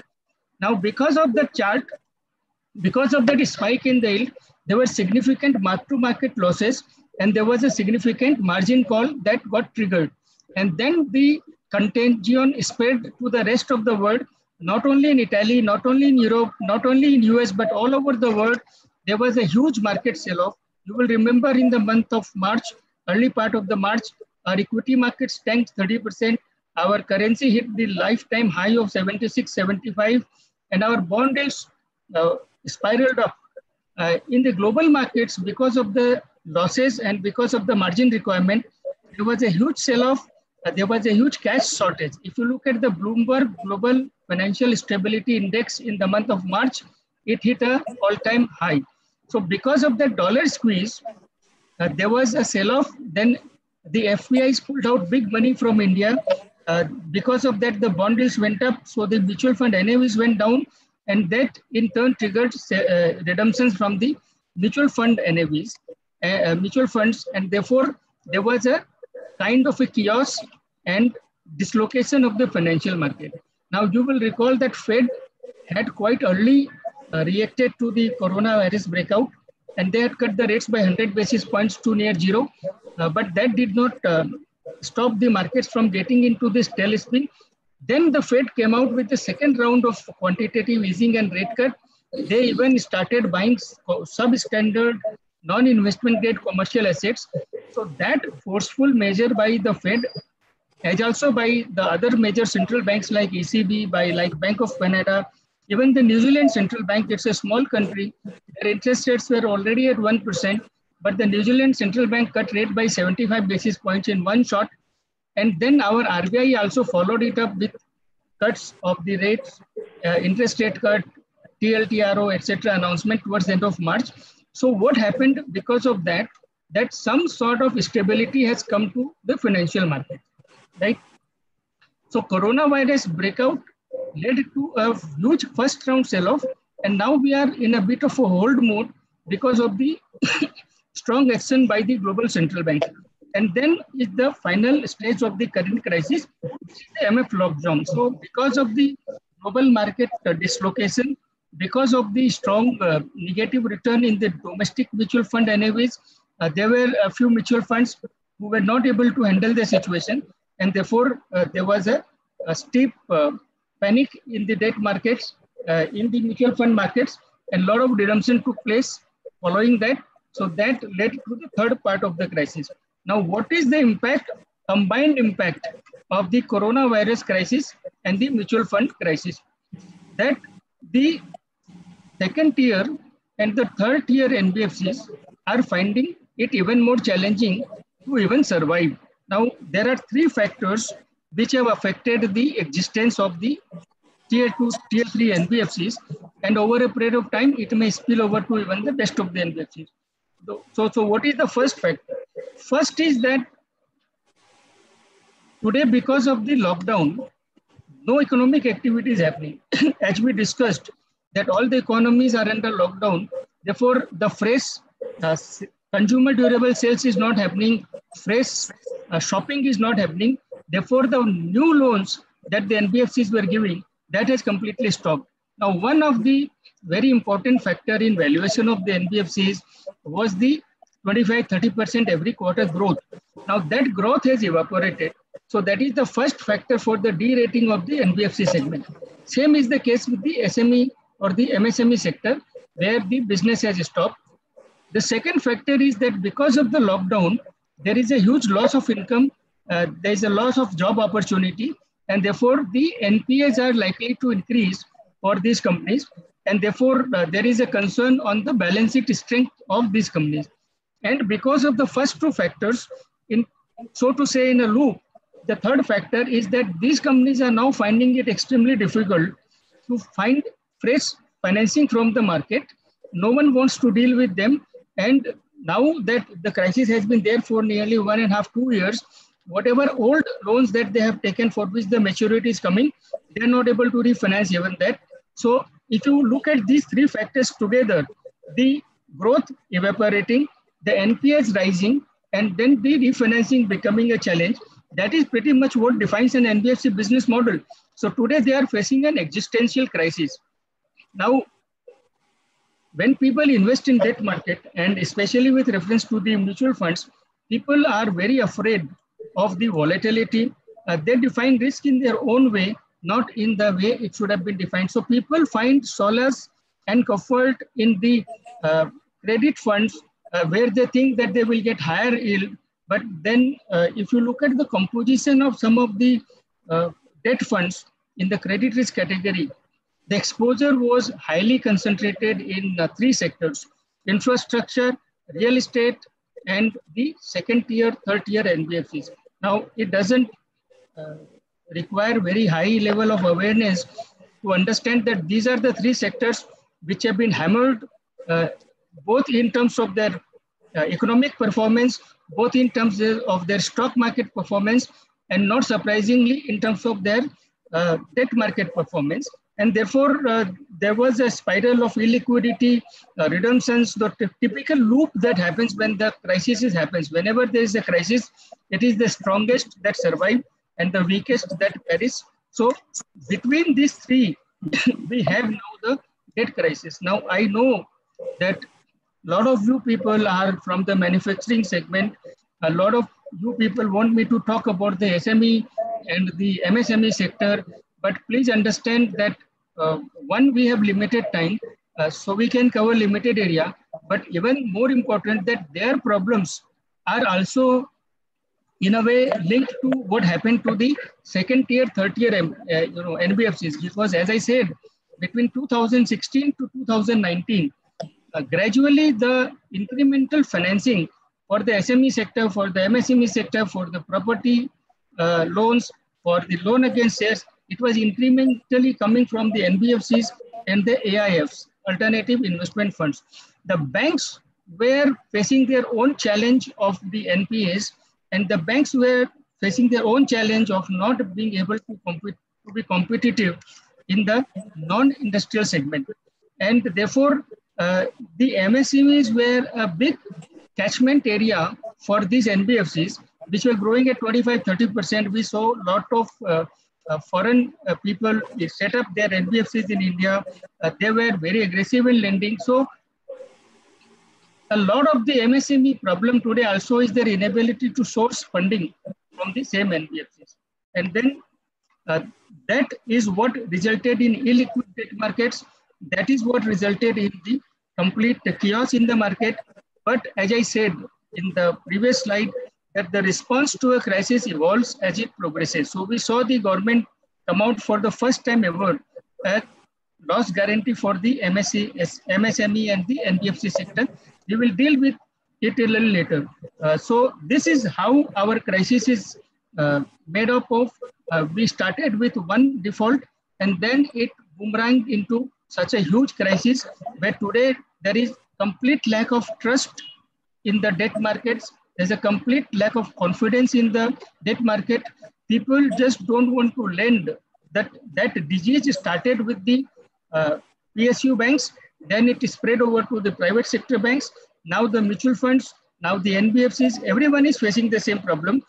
Now because of the chart because of that spike in the yield, there were significant mark-to-market losses and there was a significant margin call that got triggered. And then the contagion spread to the rest of the world, not only in Italy, not only in Europe, not only in US, but all over the world. There was a huge market sell-off. You will remember in the month of March, early part of the March, our equity markets tanked 30%. Our currency hit the lifetime high of 76, 75, and our bond yields uh, spiraled up. Uh, in the global markets, because of the losses and because of the margin requirement, there was a huge sell-off. Uh, there was a huge cash shortage. If you look at the Bloomberg Global Financial Stability Index in the month of March, it hit a all-time high. So because of the dollar squeeze, uh, there was a sell-off. Then the FPIs pulled out big money from India. Uh, because of that, the bond yields went up. So the mutual fund NAVs went down and that in turn triggered uh, redemptions from the mutual fund NAVs, uh, mutual funds, and therefore there was a kind of a chaos and dislocation of the financial market. Now you will recall that Fed had quite early uh, reacted to the coronavirus breakout and they had cut the rates by 100 basis points to near zero. Uh, but that did not uh, stop the markets from getting into this tailspin. Then the Fed came out with the second round of quantitative easing and rate cut. They even started buying substandard non-investment grade commercial assets. So that forceful measure by the Fed, as also by the other major central banks like ECB, by like Bank of Canada, even the New Zealand Central Bank, it's a small country, their interest rates were already at 1%, but the New Zealand Central Bank cut rate by 75 basis points in one shot. And then our RBI also followed it up with cuts of the rates, uh, interest rate cut, TLTRO, etc. announcement towards the end of March. So what happened because of that, that some sort of stability has come to the financial market, right? So coronavirus breakout led to a huge first round sell-off. And now we are in a bit of a hold mode because of the strong action by the global central bank. And then is the final stage of the current crisis, the MF lockdown. So because of the global market dislocation, because of the strong uh, negative return in the domestic mutual fund anyways, uh, there were a few mutual funds who were not able to handle the situation. And therefore, uh, there was a, a steep uh, panic in the debt markets, uh, in the mutual fund markets, and a lot of redemption took place following that. So that led to the third part of the crisis. Now, what is the impact, combined impact of the coronavirus crisis and the mutual fund crisis? That the second tier and the third tier NBFCs are finding it even more challenging to even survive. Now, there are three factors which have affected the existence of the tier 2, tier 3 NBFCs. And over a period of time, it may spill over to even the rest of the NBFCs. So, so what is the first factor? First is that today, because of the lockdown, no economic activity is happening. As we discussed, that all the economies are under lockdown. Therefore, the fresh uh, consumer durable sales is not happening. Fresh uh, shopping is not happening. Therefore, the new loans that the NBFCs were giving, that has completely stopped. Now, one of the very important factor in valuation of the NBFCs was the 25-30% every quarter growth. Now that growth has evaporated. So that is the first factor for the derating of the NBFC segment. Same is the case with the SME or the MSME sector where the business has stopped. The second factor is that because of the lockdown, there is a huge loss of income uh, there is a loss of job opportunity and therefore the NPAs are likely to increase for these companies and therefore uh, there is a concern on the balance sheet strength of these companies. And because of the first two factors, in so to say in a loop, the third factor is that these companies are now finding it extremely difficult to find fresh financing from the market. No one wants to deal with them. And now that the crisis has been there for nearly one and a half, two years, whatever old loans that they have taken for which the maturity is coming, they are not able to refinance even that. So if you look at these three factors together, the growth evaporating, the NPAs rising, and then the refinancing becoming a challenge, that is pretty much what defines an NBFC business model. So today they are facing an existential crisis. Now, when people invest in debt market, and especially with reference to the mutual funds, people are very afraid of the volatility. Uh, they define risk in their own way, not in the way it should have been defined. So people find solace and comfort in the uh, credit funds uh, where they think that they will get higher yield. But then uh, if you look at the composition of some of the uh, debt funds in the credit risk category, the exposure was highly concentrated in uh, three sectors, infrastructure, real estate, and the second tier, third tier NBFCs. Now, it doesn't uh, require very high level of awareness to understand that these are the three sectors which have been hammered uh, both in terms of their uh, economic performance, both in terms of their stock market performance, and not surprisingly in terms of their uh, debt market performance. And therefore, uh, there was a spiral of illiquidity, uh, redemptions, the typical loop that happens when the crisis happens. Whenever there is a crisis, it is the strongest that survive and the weakest that perish. So between these three, we have now the debt crisis. Now I know that a lot of you people are from the manufacturing segment. A lot of you people want me to talk about the SME and the MSME sector, but please understand that uh, one, we have limited time, uh, so we can cover limited area, but even more important that their problems are also in a way linked to what happened to the second tier, third tier uh, you know, NBFCs. Because as I said, between 2016 to 2019, uh, gradually the incremental financing for the SME sector, for the MSME sector, for the property uh, loans, for the loan against shares, it was incrementally coming from the NBFCs and the AIFs, alternative investment funds. The banks were facing their own challenge of the NPAs and the banks were facing their own challenge of not being able to, compete, to be competitive in the non-industrial segment. And therefore, uh, the MSMEs were a big catchment area for these NBFCs, which were growing at 25, 30%. We saw a lot of uh, foreign uh, people set up their NBFCs in India. Uh, they were very aggressive in lending. So a lot of the MSME problem today also is their inability to source funding from the same NBFCs. And then uh, that is what resulted in illiquid debt markets. That is what resulted in the complete chaos in the market. But as I said in the previous slide, that the response to a crisis evolves as it progresses. So we saw the government come out for the first time ever a loss guarantee for the MSME and the NBFC sector we will deal with it a little later. Uh, so this is how our crisis is uh, made up of. Uh, we started with one default and then it boomeranged into such a huge crisis where today there is complete lack of trust in the debt markets. There's a complete lack of confidence in the debt market. People just don't want to lend. That, that disease started with the uh, PSU banks then it spread over to the private sector banks. Now the mutual funds, now the NBFCs, everyone is facing the same problem.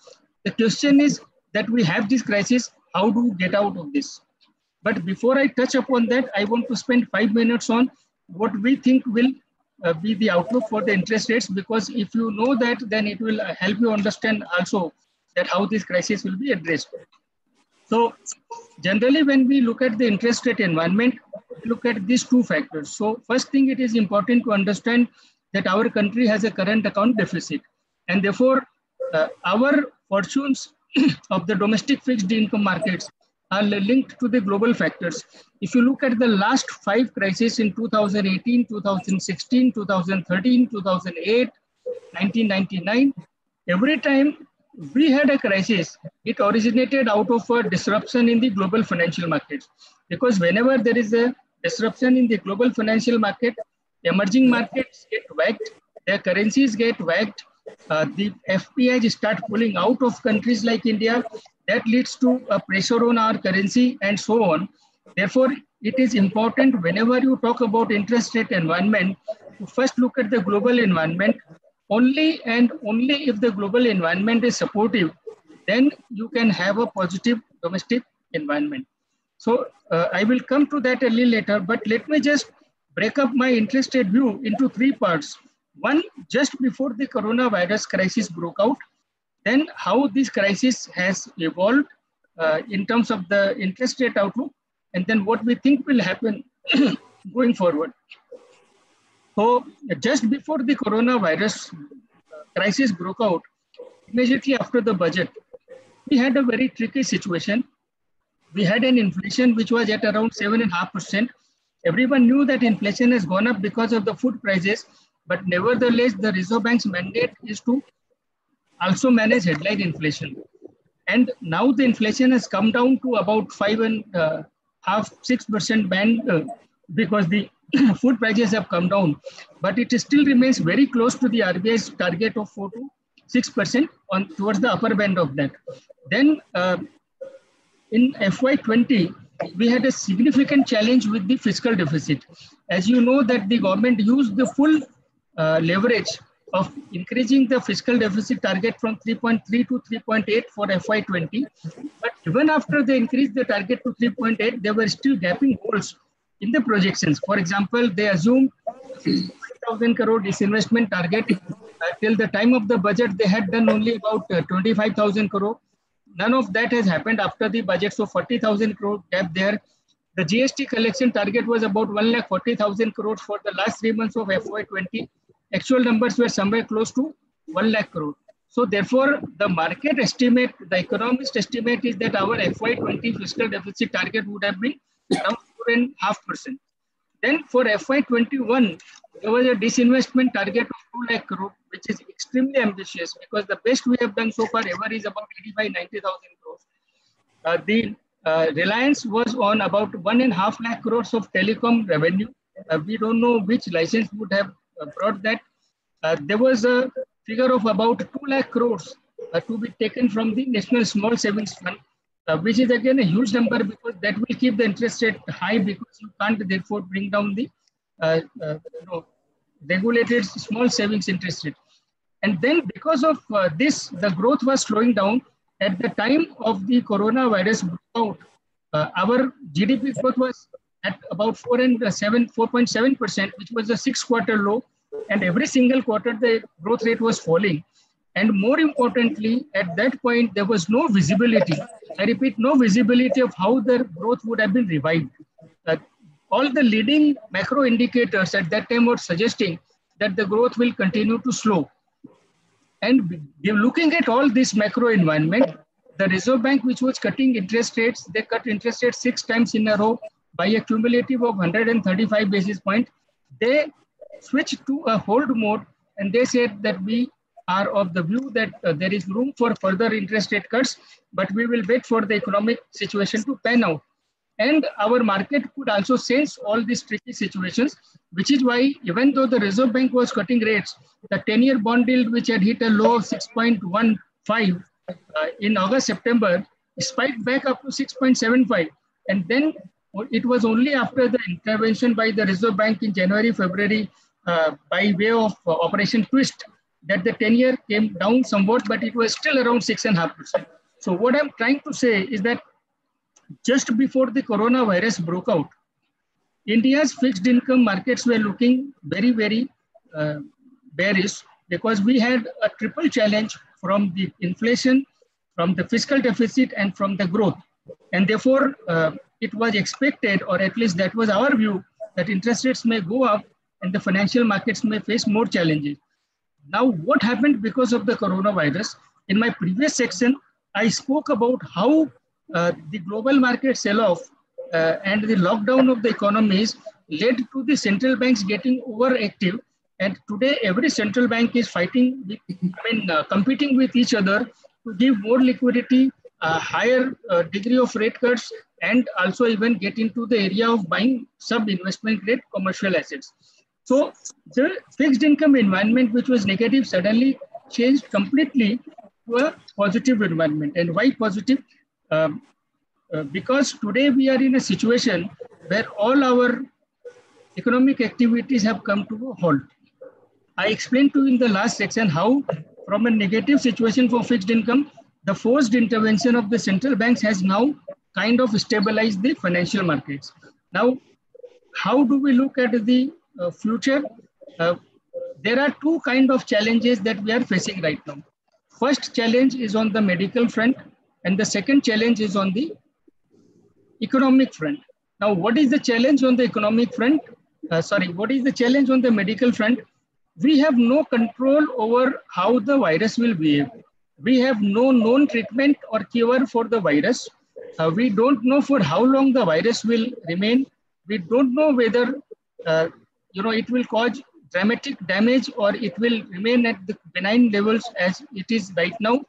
The question is that we have this crisis, how do we get out of this? But before I touch upon that, I want to spend five minutes on what we think will be the outlook for the interest rates, because if you know that, then it will help you understand also that how this crisis will be addressed. So generally, when we look at the interest rate environment, look at these two factors. So first thing, it is important to understand that our country has a current account deficit. And therefore, uh, our fortunes of the domestic fixed income markets are linked to the global factors. If you look at the last five crises in 2018, 2016, 2013, 2008, 1999, every time we had a crisis, it originated out of a disruption in the global financial markets. Because whenever there is a disruption in the global financial market, emerging markets get whacked, their currencies get whacked, uh, the FPIs start pulling out of countries like India. That leads to a pressure on our currency and so on. Therefore, it is important whenever you talk about interest rate environment, to first look at the global environment. Only and only if the global environment is supportive, then you can have a positive domestic environment. So uh, I will come to that a little later, but let me just break up my interest rate view into three parts. One, just before the coronavirus crisis broke out, then how this crisis has evolved uh, in terms of the interest rate outlook, and then what we think will happen going forward. So just before the coronavirus crisis broke out, immediately after the budget, we had a very tricky situation we had an inflation which was at around 7.5%. Everyone knew that inflation has gone up because of the food prices, but nevertheless, the Reserve Bank's mandate is to also manage headline inflation. And now the inflation has come down to about five and uh, half, six percent band uh, because the food prices have come down, but it still remains very close to the RBI's target of four to six percent on towards the upper band of that. Then uh, in FY20, we had a significant challenge with the fiscal deficit. As you know that the government used the full uh, leverage of increasing the fiscal deficit target from 3.3 to 3.8 for FY20. But even after they increased the target to 3.8, there were still gaping holes in the projections. For example, they assumed 5,000 crore disinvestment target. Uh, till the time of the budget, they had done only about uh, 25,000 crore. None of that has happened after the budget. So 40,000 crore gap there. The GST collection target was about 1,40,000 crores for the last three months of FY20. Actual numbers were somewhere close to 1 lakh crore. So therefore, the market estimate, the economist estimate is that our FY20 fiscal deficit target would have been around 4.5%. Then for FY21, there was a disinvestment target of 2 lakh crore, which is extremely ambitious because the best we have done so far ever is about 85, 90,000 crores. Uh, the uh, Reliance was on about one and a half lakh crores of telecom revenue. Uh, we don't know which license would have brought that. Uh, there was a figure of about 2 lakh crores uh, to be taken from the National Small Savings Fund, uh, which is again a huge number because that will keep the interest rate high because you can't therefore bring down the uh, uh, you know, regulated small savings interest rate. And then because of uh, this, the growth was slowing down. At the time of the coronavirus out, our GDP growth was at about 4 and 7, 4.7%, which was a six quarter low. And every single quarter the growth rate was falling. And more importantly at that point there was no visibility. I repeat no visibility of how the growth would have been revived. Uh, all the leading macro indicators at that time were suggesting that the growth will continue to slow. And looking at all this macro environment. The reserve bank which was cutting interest rates they cut interest rates six times in a row by a cumulative of 135 basis point they switched to a hold mode and they said that we are of the view that uh, there is room for further interest rate cuts, but we will wait for the economic situation to pan out. And our market could also sense all these tricky situations, which is why even though the Reserve Bank was cutting rates, the 10-year bond yield, which had hit a low of 6.15 uh, in August, September, spiked back up to 6.75. And then it was only after the intervention by the Reserve Bank in January, February, uh, by way of uh, Operation Twist that the 10 year came down somewhat, but it was still around 6.5%. So, what I'm trying to say is that just before the coronavirus broke out, India's fixed income markets were looking very, very uh, bearish because we had a triple challenge from the inflation, from the fiscal deficit, and from the growth. And therefore, uh, it was expected, or at least that was our view, that interest rates may go up and the financial markets may face more challenges. Now, what happened because of the coronavirus? In my previous section, I spoke about how uh, the global market sell-off uh, and the lockdown of the economies led to the central banks getting overactive. And today, every central bank is fighting, with, I mean, uh, competing with each other to give more liquidity, a higher uh, degree of rate cuts, and also even get into the area of buying sub-investment grade commercial assets. So the fixed income environment, which was negative, suddenly changed completely to a positive environment. And why positive? Um, uh, because today we are in a situation where all our economic activities have come to a halt. I explained to you in the last section how from a negative situation for fixed income, the forced intervention of the central banks has now kind of stabilize the financial markets. Now, how do we look at the uh, future, uh, there are two kind of challenges that we are facing right now. First challenge is on the medical front, and the second challenge is on the economic front. Now, what is the challenge on the economic front? Uh, sorry, what is the challenge on the medical front? We have no control over how the virus will behave. We have no known treatment or cure for the virus. Uh, we don't know for how long the virus will remain. We don't know whether uh, you know, it will cause dramatic damage or it will remain at the benign levels as it is right now.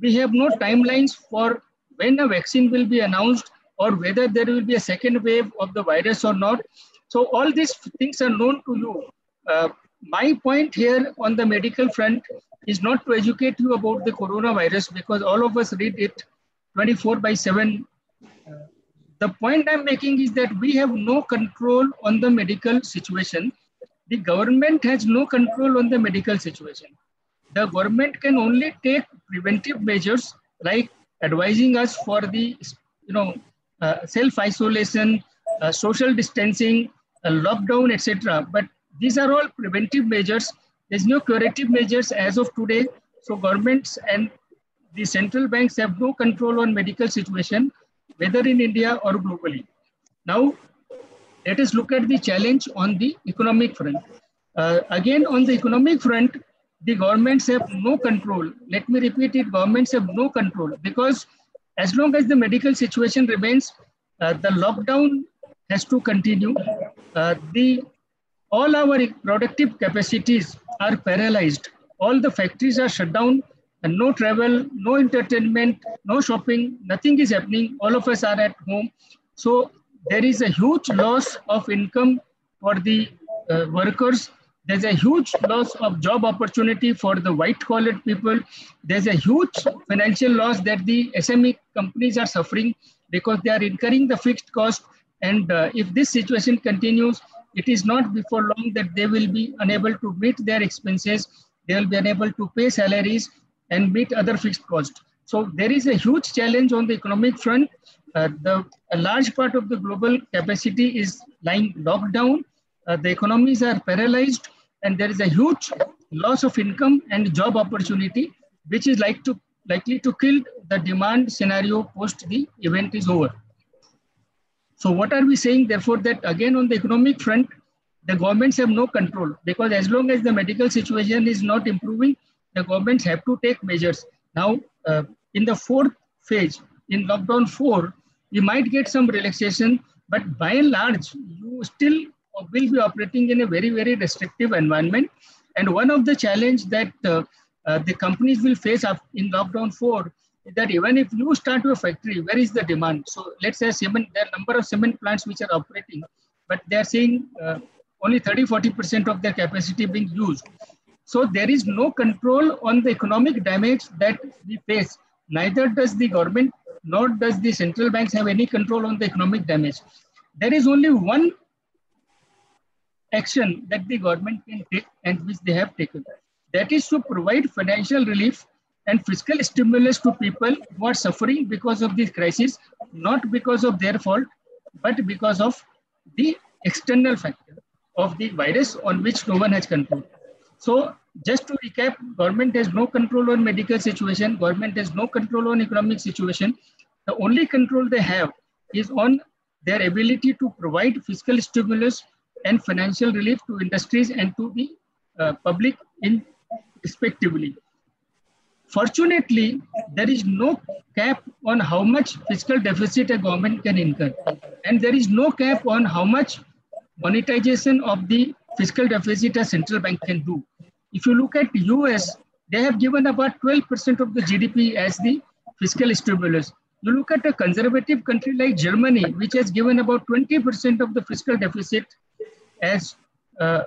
We have no timelines for when a vaccine will be announced or whether there will be a second wave of the virus or not. So all these things are known to you. Uh, my point here on the medical front is not to educate you about the coronavirus because all of us read it 24 by 7 the point I'm making is that we have no control on the medical situation. The government has no control on the medical situation. The government can only take preventive measures like advising us for the, you know, uh, self-isolation, uh, social distancing, uh, lockdown, etc. But these are all preventive measures. There's no curative measures as of today. So governments and the central banks have no control on medical situation, whether in India or globally. Now, let us look at the challenge on the economic front. Uh, again, on the economic front, the governments have no control. Let me repeat it, governments have no control because as long as the medical situation remains, uh, the lockdown has to continue. Uh, the all our productive capacities are paralyzed. All the factories are shut down and no travel, no entertainment, no shopping, nothing is happening. All of us are at home. So there is a huge loss of income for the uh, workers. There's a huge loss of job opportunity for the white collar people. There's a huge financial loss that the SME companies are suffering because they are incurring the fixed cost. And uh, if this situation continues, it is not before long that they will be unable to meet their expenses. They will be unable to pay salaries and meet other fixed costs. So there is a huge challenge on the economic front. Uh, the, a large part of the global capacity is lying locked down. Uh, the economies are paralyzed and there is a huge loss of income and job opportunity, which is like to, likely to kill the demand scenario post the event is over. So what are we saying? Therefore, that again on the economic front, the governments have no control because as long as the medical situation is not improving, the governments have to take measures. Now, uh, in the fourth phase, in lockdown four, you might get some relaxation, but by and large, you still will be operating in a very, very restrictive environment. And one of the challenge that uh, uh, the companies will face up in lockdown four is that even if you start your factory, where is the demand? So let's say cement, there are number of cement plants which are operating, but they are seeing uh, only 30, 40% of their capacity being used. So there is no control on the economic damage that we face. Neither does the government, nor does the central banks have any control on the economic damage. There is only one action that the government can take and which they have taken. That is to provide financial relief and fiscal stimulus to people who are suffering because of this crisis, not because of their fault, but because of the external factor of the virus on which no one has control. So just to recap, government has no control on medical situation, government has no control on economic situation. The only control they have is on their ability to provide fiscal stimulus and financial relief to industries and to the uh, public in respectively. Fortunately, there is no cap on how much fiscal deficit a government can incur. And there is no cap on how much monetization of the fiscal deficit a central bank can do. If you look at the US, they have given about 12% of the GDP as the fiscal stimulus. You look at a conservative country like Germany, which has given about 20% of the fiscal deficit as uh,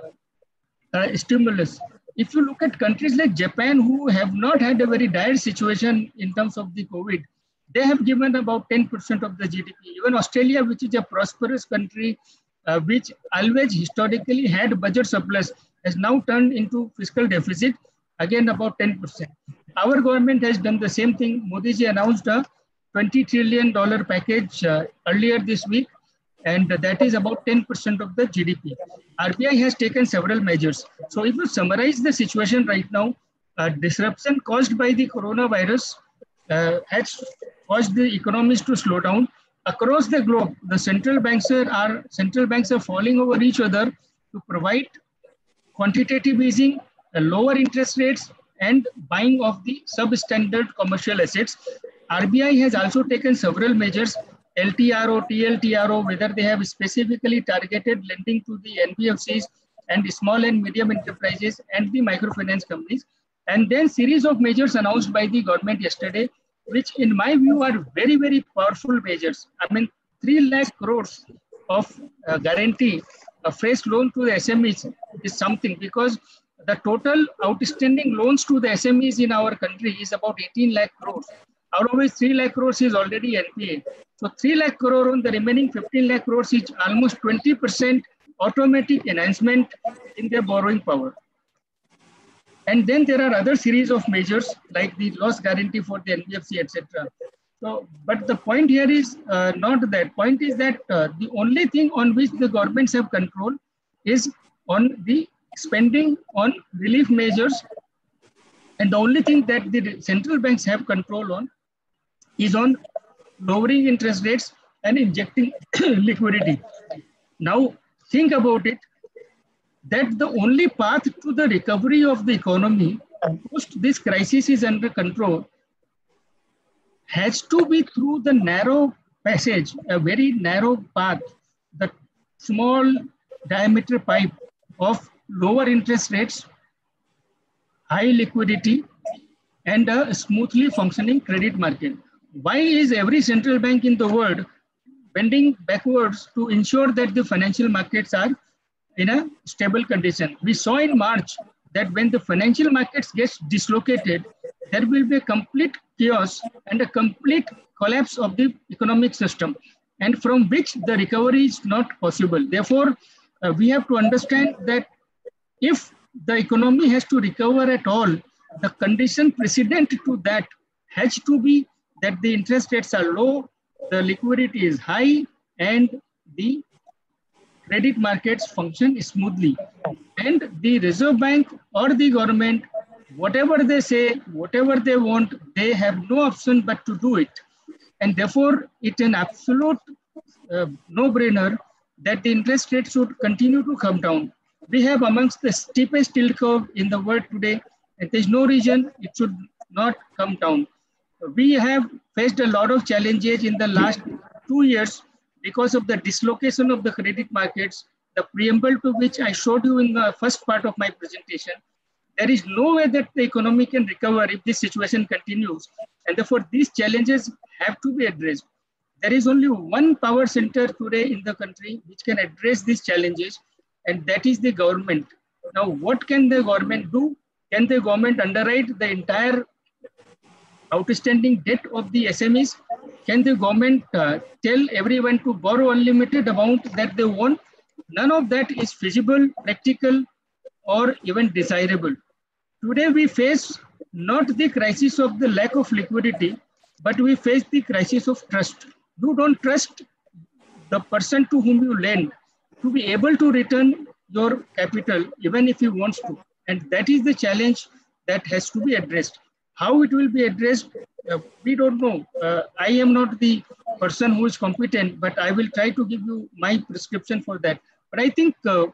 uh, stimulus. If you look at countries like Japan, who have not had a very dire situation in terms of the COVID, they have given about 10% of the GDP. Even Australia, which is a prosperous country, uh, which always historically had budget surplus, has now turned into fiscal deficit, again about 10%. Our government has done the same thing. Modi ji announced a $20 trillion package uh, earlier this week, and that is about 10% of the GDP. RBI has taken several measures. So if you summarize the situation right now, disruption caused by the coronavirus uh, has caused the economies to slow down. Across the globe, the central banks are, are central banks are falling over each other to provide quantitative easing, uh, lower interest rates, and buying of the substandard commercial assets. RBI has also taken several measures LTRO, TLTRO, whether they have specifically targeted lending to the NBFCs and the small and medium enterprises and the microfinance companies. And then series of measures announced by the government yesterday, which in my view are very, very powerful measures. I mean, 3 lakh crores of uh, guarantee, a fresh loan to the SMEs is something because the total outstanding loans to the SMEs in our country is about 18 lakh crores. Out of which 3 lakh crores is already NPA. So 3 lakh crore on the remaining 15 lakh crores is almost 20% automatic enhancement in their borrowing power. And then there are other series of measures like the loss guarantee for the NBFC, etc. So, but the point here is uh, not that. Point is that uh, the only thing on which the governments have control is on the spending on relief measures. And the only thing that the central banks have control on is on lowering interest rates and injecting liquidity. Now, think about it that the only path to the recovery of the economy post this crisis is under control has to be through the narrow passage, a very narrow path, the small diameter pipe of lower interest rates, high liquidity, and a smoothly functioning credit market. Why is every central bank in the world bending backwards to ensure that the financial markets are in a stable condition? We saw in March that when the financial markets gets dislocated, there will be a complete chaos and a complete collapse of the economic system and from which the recovery is not possible. Therefore, uh, we have to understand that if the economy has to recover at all, the condition precedent to that has to be that the interest rates are low, the liquidity is high, and the credit markets function smoothly. And the Reserve Bank or the government, whatever they say, whatever they want, they have no option but to do it. And therefore, it's an absolute uh, no-brainer that the interest rate should continue to come down. We have amongst the steepest yield curve in the world today, and there's no reason it should not come down. We have faced a lot of challenges in the last two years because of the dislocation of the credit markets, the preamble to which I showed you in the first part of my presentation, there is no way that the economy can recover if this situation continues. And therefore, these challenges have to be addressed. There is only one power center today in the country which can address these challenges, and that is the government. Now, what can the government do? Can the government underwrite the entire outstanding debt of the SMEs? Can the government uh, tell everyone to borrow unlimited amount that they want? None of that is feasible, practical, or even desirable. Today we face not the crisis of the lack of liquidity, but we face the crisis of trust. You don't trust the person to whom you lend to be able to return your capital, even if he wants to. And that is the challenge that has to be addressed. How it will be addressed, uh, we don't know. Uh, I am not the person who is competent, but I will try to give you my prescription for that. But I think uh,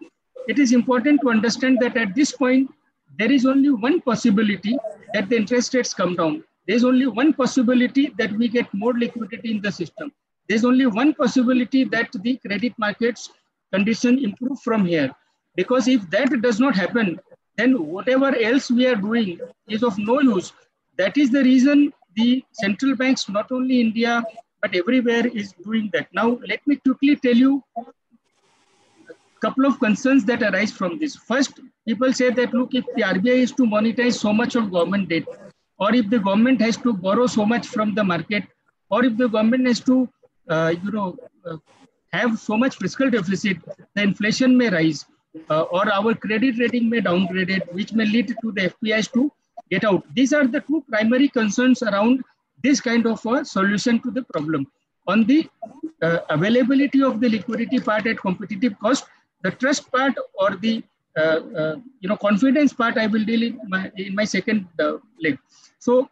it is important to understand that at this point, there is only one possibility that the interest rates come down. There's only one possibility that we get more liquidity in the system. There's only one possibility that the credit markets condition improve from here. Because if that does not happen, then whatever else we are doing is of no use. That is the reason the central banks, not only India, but everywhere is doing that. Now, let me quickly tell you a couple of concerns that arise from this. First, people say that, look, if the RBI is to monetize so much of government debt, or if the government has to borrow so much from the market, or if the government has to, uh, you know, uh, have so much fiscal deficit, the inflation may rise, uh, or our credit rating may downgrade which may lead to the FPIs to get out. These are the two primary concerns around this kind of a solution to the problem. On the uh, availability of the liquidity part at competitive cost, the trust part or the uh, uh, you know confidence part, I will deal in my in my second uh, leg. So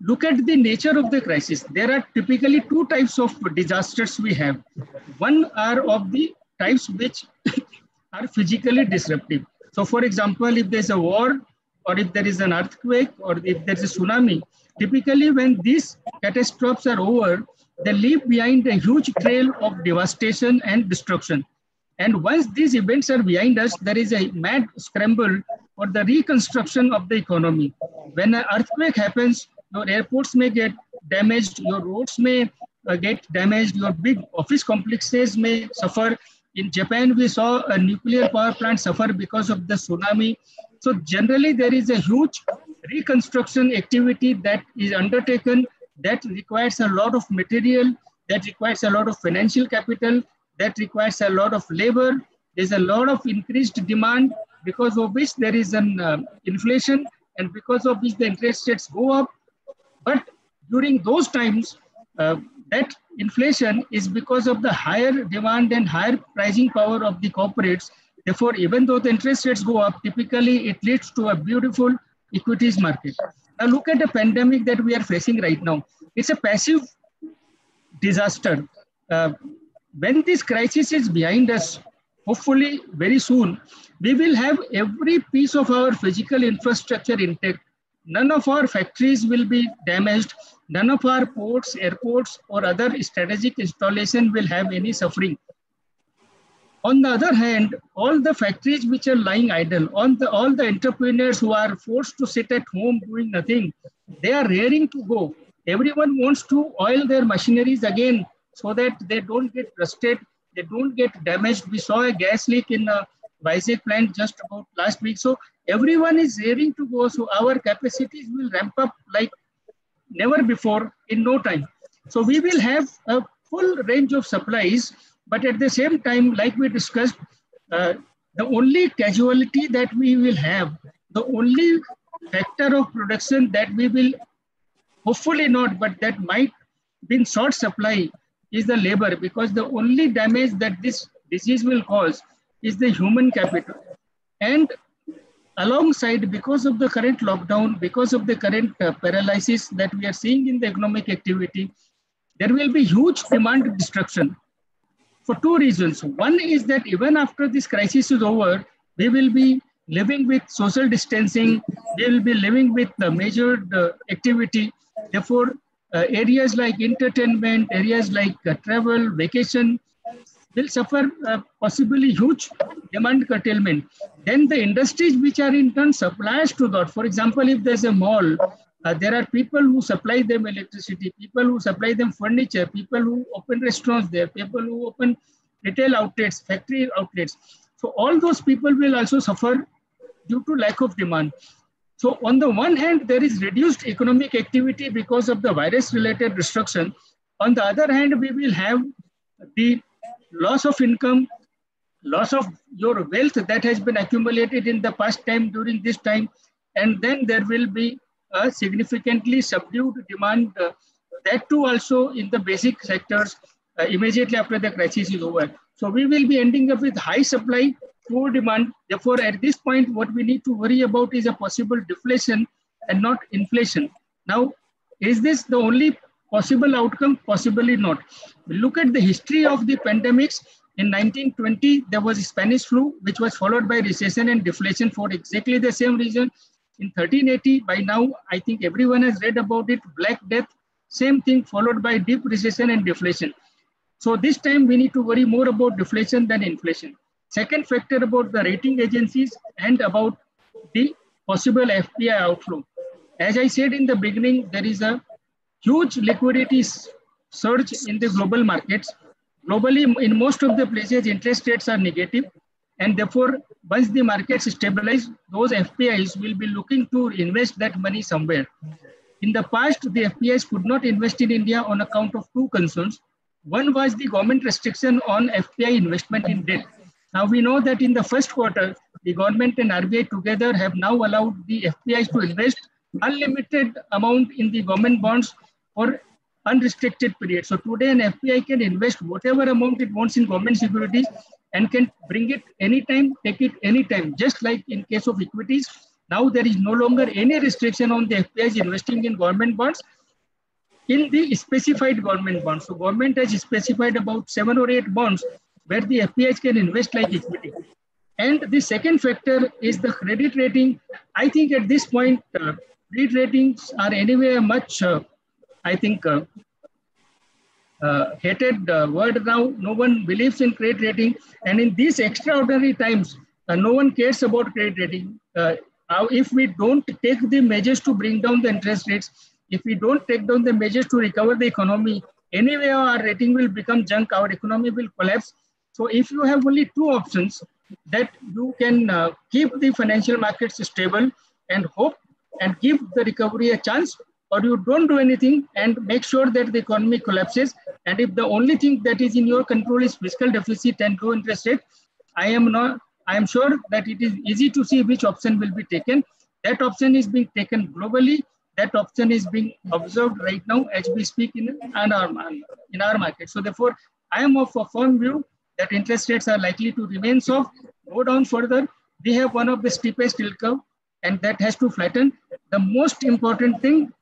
look at the nature of the crisis. There are typically two types of disasters we have. One are of the types which are physically disruptive. So for example, if there's a war or if there is an earthquake or if there's a tsunami, typically when these catastrophes are over, they leave behind a huge trail of devastation and destruction. And once these events are behind us, there is a mad scramble for the reconstruction of the economy. When an earthquake happens, your airports may get damaged, your roads may uh, get damaged, your big office complexes may suffer. In Japan, we saw a nuclear power plant suffer because of the tsunami. So generally, there is a huge reconstruction activity that is undertaken that requires a lot of material, that requires a lot of financial capital, that requires a lot of labor. There's a lot of increased demand because of which there is an uh, inflation and because of which the interest rates go up. But during those times, uh, that inflation is because of the higher demand and higher pricing power of the corporates. Therefore, even though the interest rates go up, typically it leads to a beautiful equities market. Now look at the pandemic that we are facing right now. It's a passive disaster. Uh, when this crisis is behind us, hopefully very soon, we will have every piece of our physical infrastructure intact. None of our factories will be damaged. None of our ports, airports, or other strategic installation will have any suffering. On the other hand, all the factories which are lying idle, on the, all the entrepreneurs who are forced to sit at home doing nothing, they are raring to go. Everyone wants to oil their machineries again so that they don't get rusted, they don't get damaged. We saw a gas leak in a Vizag plant just about last week. So everyone is raring to go. So our capacities will ramp up like never before in no time. So we will have a full range of supplies but at the same time, like we discussed, uh, the only casualty that we will have, the only factor of production that we will hopefully not, but that might be in short supply is the labor because the only damage that this disease will cause is the human capital. And alongside, because of the current lockdown, because of the current uh, paralysis that we are seeing in the economic activity, there will be huge demand destruction for two reasons. One is that even after this crisis is over, we will be living with social distancing, we will be living with the measured uh, activity. Therefore, uh, areas like entertainment, areas like uh, travel, vacation will suffer uh, possibly huge demand curtailment. Then the industries which are in turn suppliers to that, for example, if there's a mall, uh, there are people who supply them electricity, people who supply them furniture, people who open restaurants there, people who open retail outlets, factory outlets. So all those people will also suffer due to lack of demand. So on the one hand, there is reduced economic activity because of the virus related restriction. On the other hand, we will have the loss of income, loss of your wealth that has been accumulated in the past time during this time. And then there will be a significantly subdued demand, uh, that too also in the basic sectors uh, immediately after the crisis is over. So we will be ending up with high supply, poor demand. Therefore, at this point, what we need to worry about is a possible deflation and not inflation. Now, is this the only possible outcome? Possibly not. Look at the history of the pandemics. In 1920, there was Spanish flu, which was followed by recession and deflation for exactly the same reason. In 1380, by now, I think everyone has read about it, Black Death, same thing followed by deep recession and deflation. So this time we need to worry more about deflation than inflation. Second factor about the rating agencies and about the possible FPI outflow. As I said in the beginning, there is a huge liquidity surge in the global markets. Globally, in most of the places, interest rates are negative. And therefore, once the markets stabilize, those FPIs will be looking to invest that money somewhere. In the past, the FPIs could not invest in India on account of two concerns. One was the government restriction on FPI investment in debt. Now we know that in the first quarter, the government and RBI together have now allowed the FPIs to invest unlimited amount in the government bonds for unrestricted period. So today an FPI can invest whatever amount it wants in government securities and can bring it anytime, take it anytime, just like in case of equities. Now there is no longer any restriction on the FPIs investing in government bonds in the specified government bonds. So government has specified about seven or eight bonds where the FPIs can invest like equity. And the second factor is the credit rating. I think at this point, uh, credit ratings are anyway much, uh, I think, uh, uh, hated uh, word now. No one believes in credit rating. And in these extraordinary times, uh, no one cares about credit rating. Uh, if we don't take the measures to bring down the interest rates, if we don't take down the measures to recover the economy, anyway our rating will become junk, our economy will collapse. So if you have only two options, that you can uh, keep the financial markets stable and hope and give the recovery a chance or you don't do anything and make sure that the economy collapses. And if the only thing that is in your control is fiscal deficit and low interest rate, I am not, I am sure that it is easy to see which option will be taken. That option is being taken globally that option is being observed right now as we speak in, in, our, in our market. So therefore, I am of a firm view that interest rates are likely to remain soft, go down further. We have one of the steepest yield curve and that has to flatten. The most important thing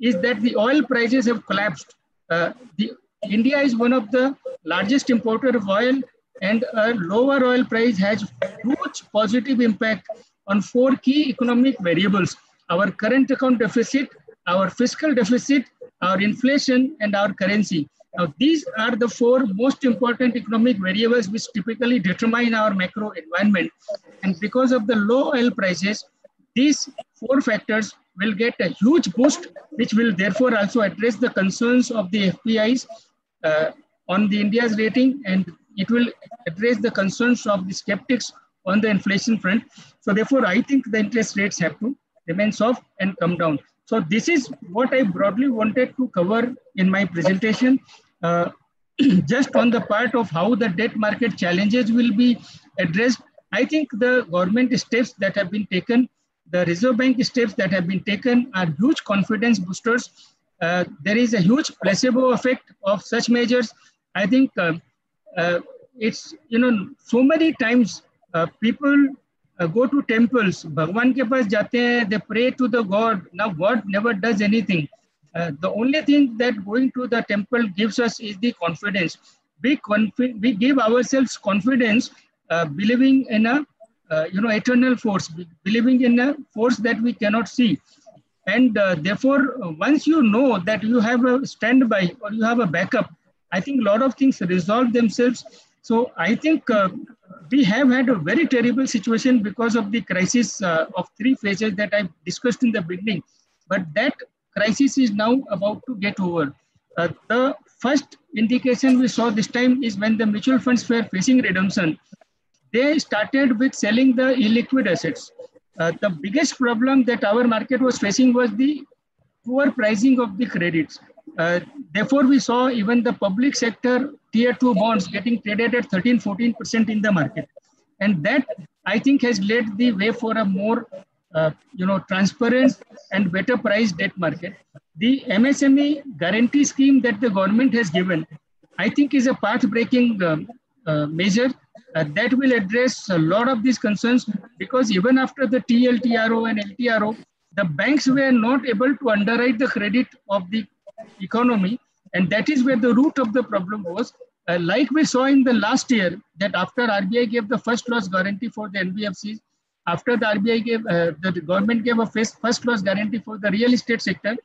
is that the oil prices have collapsed. Uh, the, India is one of the largest importer of oil and a lower oil price has huge positive impact on four key economic variables our current account deficit, our fiscal deficit, our inflation, and our currency. Now, these are the four most important economic variables which typically determine our macro environment. And because of the low oil prices, these four factors will get a huge boost, which will therefore also address the concerns of the FPIs uh, on the India's rating, and it will address the concerns of the skeptics on the inflation front. So therefore, I think the interest rates have to remain soft and come down. So this is what I broadly wanted to cover in my presentation. Uh, just on the part of how the debt market challenges will be addressed, I think the government steps that have been taken, the Reserve Bank steps that have been taken are huge confidence boosters. Uh, there is a huge placebo effect of such measures. I think uh, uh, it's, you know, so many times uh, people uh, go to temples, Bhagwan ke paas jate they pray to the God. Now God never does anything. Uh, the only thing that going to the temple gives us is the confidence. We, confi we give ourselves confidence believing in a uh, you know eternal force believing in a force that we cannot see and uh, therefore once you know that you have a standby or you have a backup i think a lot of things resolve themselves so i think uh, we have had a very terrible situation because of the crisis uh, of three phases that I discussed in the beginning. But that crisis is now about to get over. Uh, the first indication we saw this time is when the mutual funds were facing redemption. They started with selling the illiquid assets. Uh, the biggest problem that our market was facing was the poor pricing of the credits. Uh, therefore, we saw even the public sector tier two bonds getting traded at 13, 14% in the market. And that I think has led the way for a more uh, you know, transparent and better priced debt market. The MSME guarantee scheme that the government has given, I think is a path-breaking um, measure uh, that will address a lot of these concerns because even after the TLTRO and LTRO, the banks were not able to underwrite the credit of the economy. And that is where the root of the problem was. Uh, like we saw in the last year, that after RBI gave the first loss guarantee for the NBFCs, after the RBI gave, uh, the government gave a first, first loss guarantee for the real estate sector,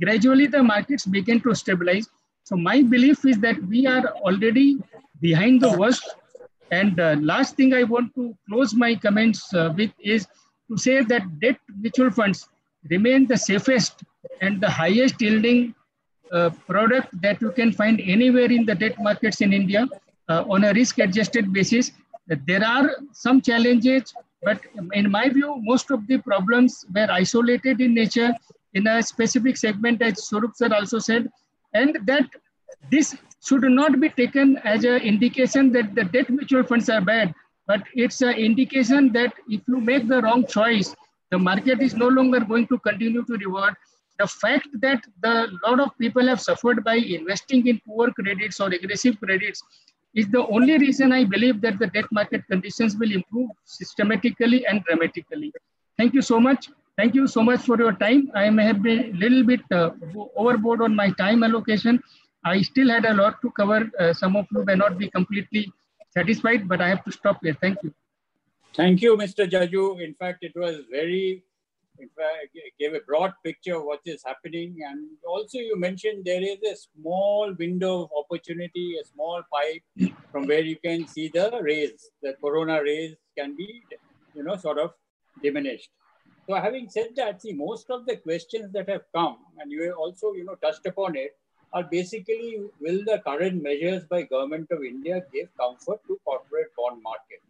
gradually the markets began to stabilize. So my belief is that we are already behind the worst. And uh, last thing I want to close my comments uh, with is to say that debt mutual funds remain the safest and the highest yielding uh, product that you can find anywhere in the debt markets in India uh, on a risk adjusted basis. There are some challenges, but in my view, most of the problems were isolated in nature in a specific segment, as Swarup sir also said, and that this should not be taken as an indication that the debt mutual funds are bad, but it's an indication that if you make the wrong choice, the market is no longer going to continue to reward the fact that the lot of people have suffered by investing in poor credits or aggressive credits is the only reason I believe that the debt market conditions will improve systematically and dramatically. Thank you so much. Thank you so much for your time. I may have been a little bit uh, overboard on my time allocation. I still had a lot to cover. Uh, some of you may not be completely satisfied, but I have to stop here. Thank you. Thank you, Mr. Jajoo. In fact, it was very in fact, gave a broad picture of what is happening. And also you mentioned there is a small window of opportunity, a small pipe from where you can see the rays, the corona rays can be, you know, sort of diminished. So having said that, see, most of the questions that have come, and you also, you know, touched upon it, are basically, will the current measures by government of India give comfort to corporate bond market?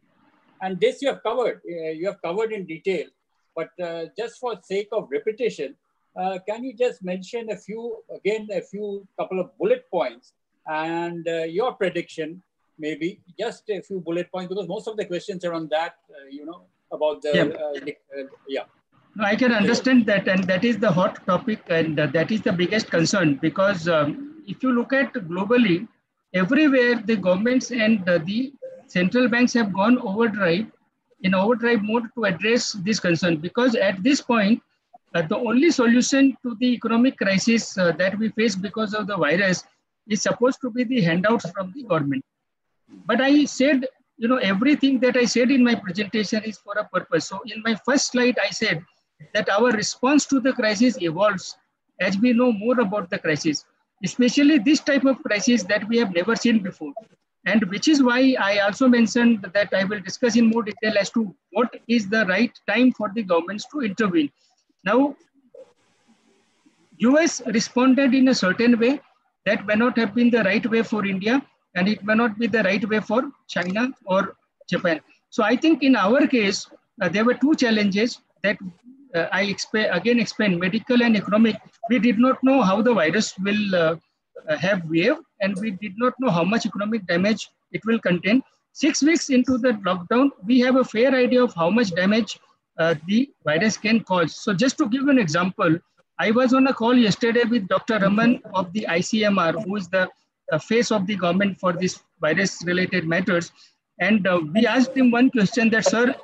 And this you have covered, uh, you have covered in detail. But uh, just for sake of repetition, uh, can you just mention a few, again, a few couple of bullet points and uh, your prediction, maybe just a few bullet points, because most of the questions are on that, uh, you know, about the, yeah. Uh, uh, yeah. No, I can understand that, and that is the hot topic, and that is the biggest concern because um, if you look at globally, everywhere the governments and the central banks have gone overdrive in overdrive mode to address this concern because at this point, uh, the only solution to the economic crisis uh, that we face because of the virus is supposed to be the handouts from the government. But I said, you know, everything that I said in my presentation is for a purpose. So in my first slide, I said that our response to the crisis evolves as we know more about the crisis, especially this type of crisis that we have never seen before. And which is why I also mentioned that I will discuss in more detail as to what is the right time for the governments to intervene. Now, US responded in a certain way that may not have been the right way for India and it may not be the right way for China or Japan. So I think in our case, uh, there were two challenges that uh, I exp again explained, medical and economic. We did not know how the virus will uh, uh, have wave and we did not know how much economic damage it will contain. Six weeks into the lockdown, we have a fair idea of how much damage uh, the virus can cause. So just to give an example, I was on a call yesterday with Dr. Raman of the ICMR, who is the uh, face of the government for this virus related matters. And uh, we asked him one question that, sir,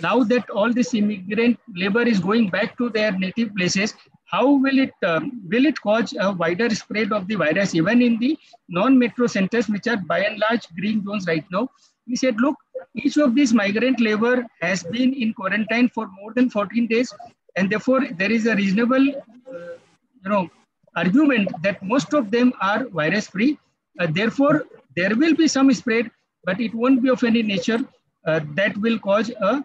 now that all this immigrant labor is going back to their native places, how will it um, will it cause a wider spread of the virus even in the non-metro centers, which are by and large green zones right now? He said, look, each of these migrant labor has been in quarantine for more than 14 days, and therefore there is a reasonable, uh, you know, argument that most of them are virus-free. Uh, therefore, there will be some spread, but it won't be of any nature uh, that will cause a, a,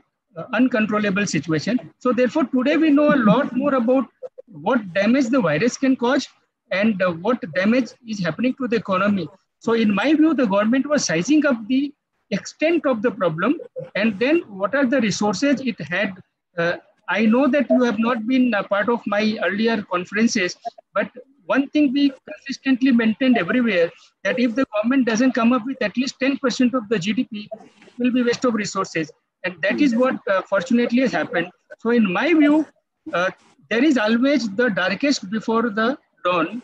uncontrollable situation. So therefore, today we know a lot more about what damage the virus can cause and uh, what damage is happening to the economy. So in my view, the government was sizing up the extent of the problem and then what are the resources it had. Uh, I know that you have not been a part of my earlier conferences, but one thing we consistently maintained everywhere that if the government doesn't come up with at least 10% of the GDP, it will be waste of resources. And that is what uh, fortunately has happened. So in my view, uh, there is always the darkest before the dawn.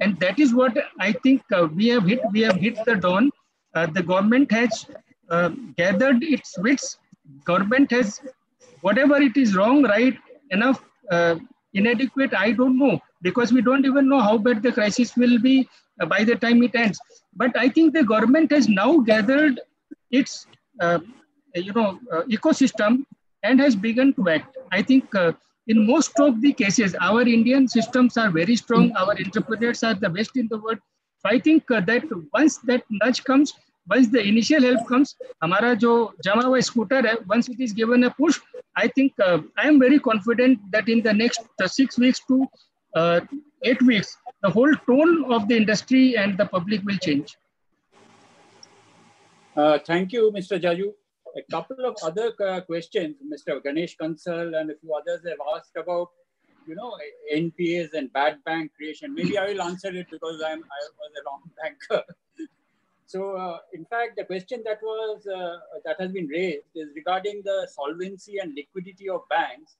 And that is what I think uh, we have hit. We have hit the dawn. Uh, the government has uh, gathered its wits. Government has, whatever it is wrong, right, enough, uh, inadequate, I don't know, because we don't even know how bad the crisis will be by the time it ends. But I think the government has now gathered its, uh, you know, uh, ecosystem and has begun to act. I think uh, in most of the cases, our Indian systems are very strong. Mm. Our entrepreneurs are the best in the world. So I think uh, that once that nudge comes, once the initial help comes, हमारा jo जमा हुआ once it is given a push, I think uh, I am very confident that in the next six weeks to uh, eight weeks, the whole tone of the industry and the public will change. Uh, thank you, Mr. Jajoo a couple of other uh, questions, Mr. Ganesh Kansal and a few others have asked about, you know, NPAs and bad bank creation. Maybe I will answer it because I'm, I was a long banker. so, uh, in fact, the question that was uh, that has been raised is regarding the solvency and liquidity of banks,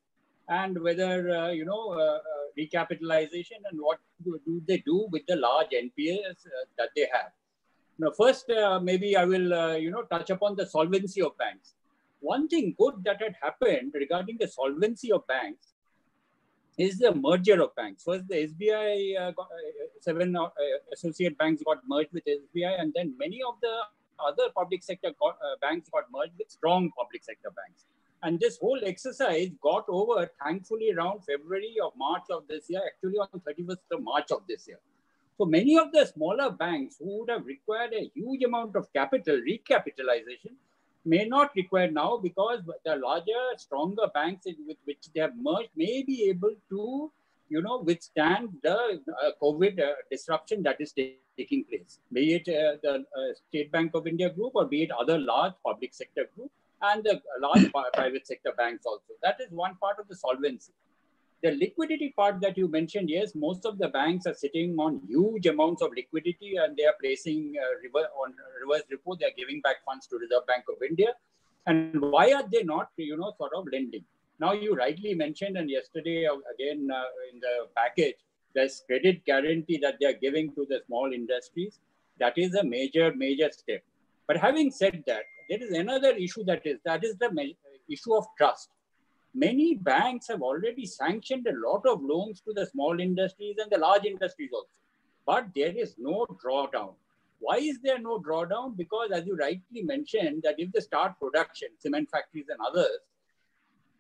and whether uh, you know uh, uh, recapitalization and what do, do, they do with the large NPAs that they have. Now, first, uh, maybe I will, uh, you know, touch upon the solvency of banks. One thing good that had happened regarding the solvency of banks is the merger of banks. First, the SBI uh, got, uh, seven uh, associate banks got merged with SBI, and then many of the other public sector got, uh, banks got merged with strong public sector banks. And this whole exercise got over, thankfully, around February or March of this year, actually on 31st of March of this year. So many of the smaller banks who would have required a huge amount of capital recapitalization may not require now because the larger, stronger banks with which they have merged may be able to, you know, withstand the uh, COVID uh, disruption that is taking place, be it uh, the uh, State Bank of India group or be it other large public sector group and the large private sector banks also. That is one part of the solvency. The liquidity part that you mentioned, yes, most of the banks are sitting on huge amounts of liquidity and they are placing uh, reverse, on reverse repo. They are giving back funds to Reserve Bank of India. And why are they not, you know, sort of lending? Now you rightly mentioned, and yesterday uh, again uh, in the package, there's credit guarantee that they are giving to the small industries, that is a major, major step. But having said that, there is another issue that is, that is the issue of trust. Many banks have already sanctioned a lot of loans to the small industries and the large industries also. But there is no drawdown. Why is there no drawdown? Because as you rightly mentioned, that if they start production, cement factories and others,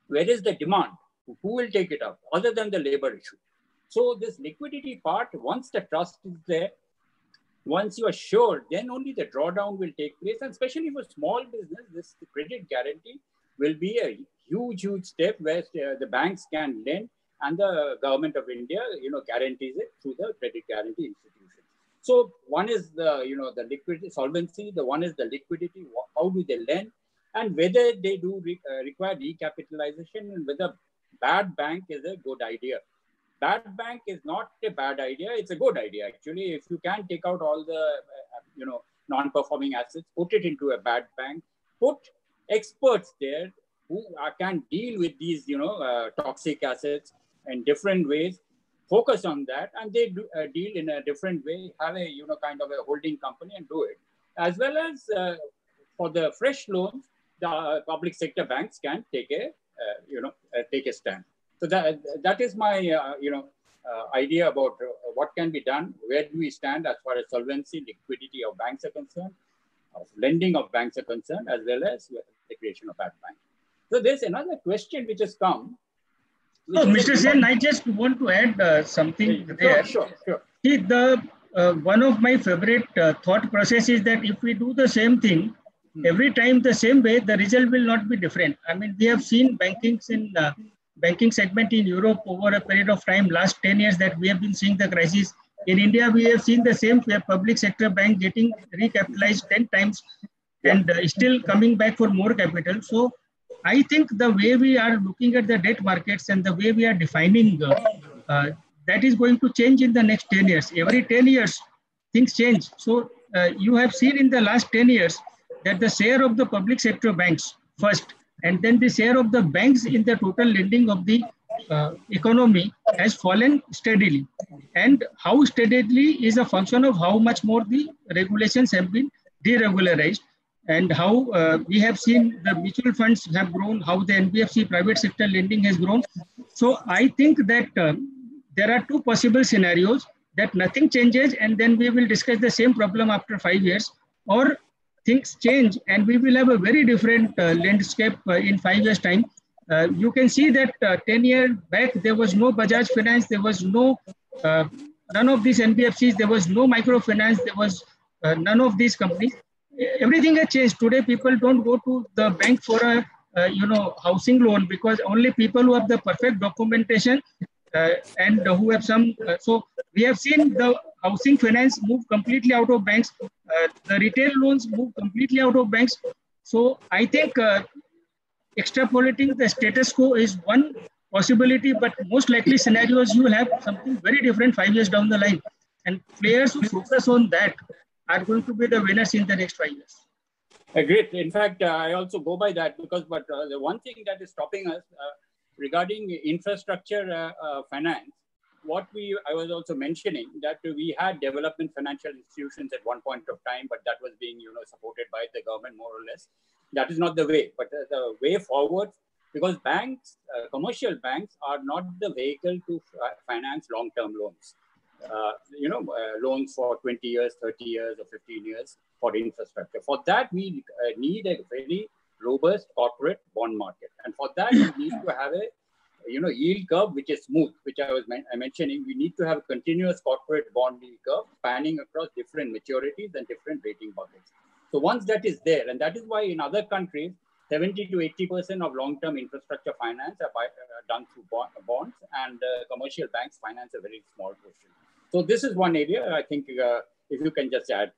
where is the demand? Who will take it up other than the labor issue? So this liquidity part, once the trust is there, once you are sure, then only the drawdown will take place. And especially for small business, this credit guarantee will be a huge, huge step where uh, the banks can lend and the government of India, you know, guarantees it through the credit guarantee institution. So one is the, you know, the liquidity solvency, the one is the liquidity, how do they lend, and whether they do re, uh, require recapitalization and whether bad bank is a good idea bad bank is not a bad idea. It's a good idea, actually. If you can take out all the, uh, you know, non-performing assets, put it into a bad bank, put experts there who uh, can deal with these, you know, uh, toxic assets in different ways, focus on that, and they do, uh, deal in a different way, have a, you know, kind of a holding company and do it. As well as uh, for the fresh loans, the uh, public sector banks can take a, you know, take a stand. So that, that is my, uh, you know, uh, idea about uh, what can be done, where do we stand as far as solvency, liquidity of banks are concerned, of lending of banks are concerned, as well as the creation of bad banks. So there's another question which has come. Oh, Mr. Sen, I just want to add uh, something sure, there. Sure, sure. See, the uh, one of my favorite uh, thought process is that if we do the same thing hmm. every time the same way, the result will not be different. I mean, we have seen bankings in banking segment in Europe over a period of time, last 10 years that we have been seeing the crisis. In India, we have seen the same public sector bank getting recapitalized 10 times and uh, still coming back for more capital. So I think the way we are looking at the debt markets and the way we are defining uh, uh, that is going to change in the next 10 years. Every 10 years, things change. So uh, you have seen in the last 10 years that the share of the public sector banks first and then the share of the banks in the total lending of the uh, economy has fallen steadily. And how steadily is a function of how much more the regulations have been deregularized and how uh, we have seen the mutual funds have grown, how the NBFC private sector lending has grown. So I think that uh, there are two possible scenarios that nothing changes and then we will discuss the same problem after five years or things change and we will have a very different uh, landscape uh, in five years time. Uh, you can see that 10 years back, there was no Bajaj Finance, there was no, none of these NBFCs, there was no microfinance, there was none of these companies. Everything has changed. Today, people don't go to the bank for a uh, you know housing loan because only people who have the perfect documentation uh, and who have some uh, so we have seen the housing finance move completely out of banks. Uh, the retail loans move completely out of banks. So I think uh, extrapolating the status quo is one possibility, but most likely scenarios you will have something very different five years down the line. And players who focus on that are going to be the winners in the next five years. Agreed. In fact, uh, I also go by that because, but uh, the one thing that is stopping us uh, regarding infrastructure uh, finance what we I was also mentioning that we had development financial institutions at one point of time, but that was being you know supported by the government more or less. That is not the way, but the, the way forward because banks, uh, commercial banks, are not the vehicle to finance long-term loans. Uh, you know, uh, loans for 20 years, 30 years, or 15 years for infrastructure. For that, we uh, need a very robust corporate bond market, and for that, we need to have a you know, yield curve which is smooth, which I was mentioning. We need to have a continuous corporate bond yield curve spanning across different maturities and different rating buckets. So once that is there, and that is why in other countries, 70 to 80% of long-term infrastructure finance are by, uh, done through bonds, and uh, commercial banks finance a very small portion. So this is one area I think uh, if you can just add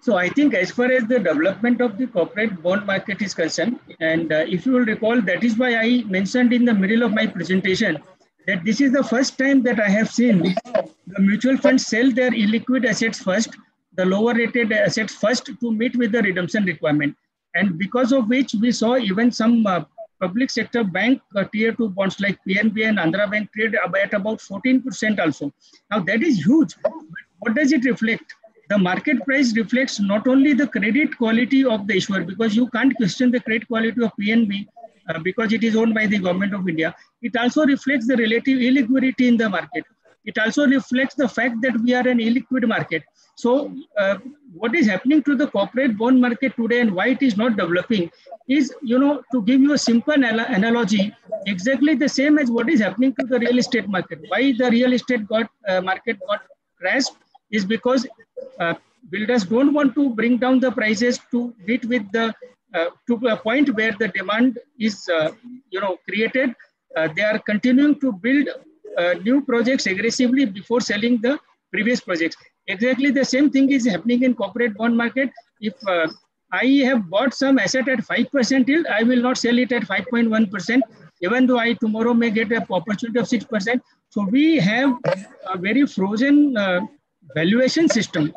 so I think as far as the development of the corporate bond market is concerned, and uh, if you will recall, that is why I mentioned in the middle of my presentation that this is the first time that I have seen the mutual funds sell their illiquid assets first, the lower rated assets first to meet with the redemption requirement. And because of which we saw even some uh, public sector bank uh, tier 2 bonds like PNB and Andhra Bank trade at about 14% also. Now that is huge. What does it reflect? The market price reflects not only the credit quality of the issuer, because you can't question the credit quality of PNB uh, because it is owned by the government of India. It also reflects the relative illiquidity in the market. It also reflects the fact that we are an illiquid market. So uh, what is happening to the corporate bond market today and why it is not developing is, you know, to give you a simple analogy, exactly the same as what is happening to the real estate market. Why the real estate got uh, market got crashed is because uh, builders don't want to bring down the prices to meet with the uh, to a point where the demand is, uh, you know, created. Uh, they are continuing to build new projects aggressively before selling the previous projects. Exactly the same thing is happening in corporate bond market. If I have bought some asset at 5% yield, I will not sell it at 5.1%, even though I tomorrow may get an opportunity of 6%. So we have a very frozen uh, valuation system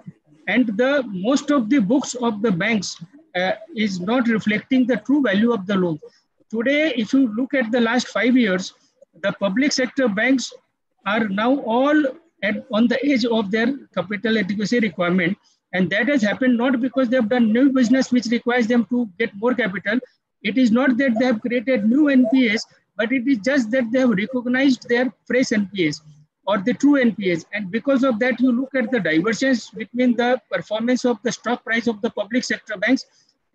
and the most of the books of the banks uh, is not reflecting the true value of the loan. Today, if you look at the last five years, the public sector banks are now all at, on the edge of their capital adequacy requirement. And that has happened not because they have done new business which requires them to get more capital. It is not that they have created new NPAs, but it is just that they have recognized their fresh NPAs or the true NPAs. And because of that, you look at the divergence between the performance of the stock price of the public sector banks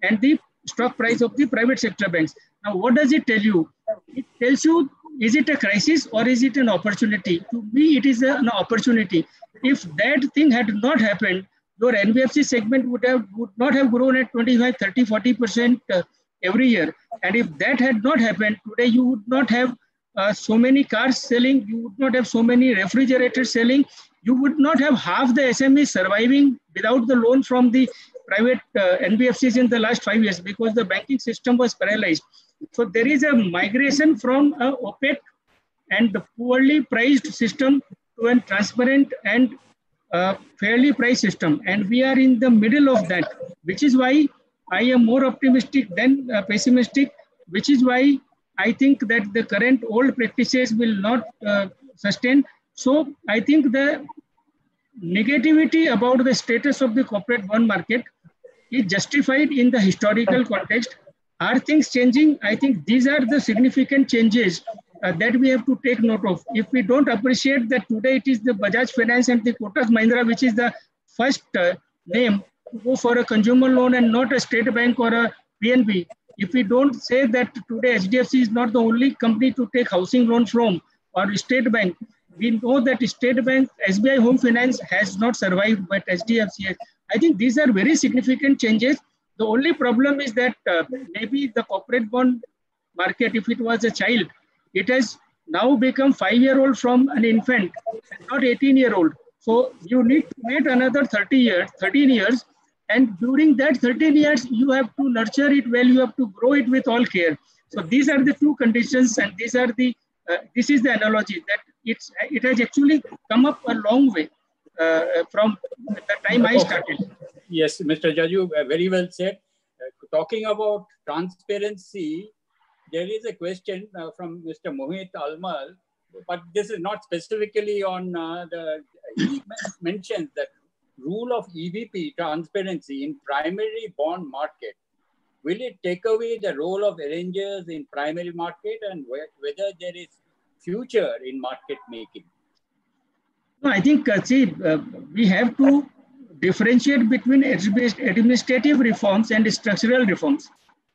and the stock price of the private sector banks. Now, what does it tell you? It tells you, is it a crisis or is it an opportunity? To me, it is an opportunity. If that thing had not happened, your NBFC segment would have would not have grown at 25, 30, 40% uh, every year. And if that had not happened, today you would not have uh, so many cars selling, you would not have so many refrigerators selling, you would not have half the SMEs surviving without the loan from the private uh, NBFCs in the last five years because the banking system was paralyzed. So there is a migration from a opaque and the poorly priced system to a transparent and uh, fairly priced system. And we are in the middle of that, which is why I am more optimistic than uh, pessimistic, which is why I think that the current old practices will not uh, sustain. So I think the negativity about the status of the corporate bond market is justified in the historical context. Are things changing? I think these are the significant changes uh, that we have to take note of. If we don't appreciate that today it is the Bajaj Finance and the Kotak Mahindra, which is the first uh, name to go for a consumer loan and not a state bank or a PNB. If we don't say that today HDFC is not the only company to take housing loans from or state bank, we know that state bank, SBI Home Finance has not survived, but HDFC has. I think these are very significant changes. The only problem is that uh, maybe the corporate bond market, if it was a child, it has now become five-year-old from an infant, not 18-year-old. So you need to wait another 30 years, 13 years, and during that 13 years, you have to nurture it well, you have to grow it with all care. So these are the two conditions, and these are the uh, this is the analogy that it's it has actually come up a long way uh, from the time I started. Yes, Mr. Jajoo, uh, very well said. Uh, talking about transparency, there is a question uh, from Mr. Mohit Almal, but this is not specifically on the, he mentions that rule of EBP transparency in primary bond market. Will it take away the role of arrangers in primary market and whether there is future in market making? No, I think, uh, see, uh, we have to differentiate between administrative reforms and structural reforms,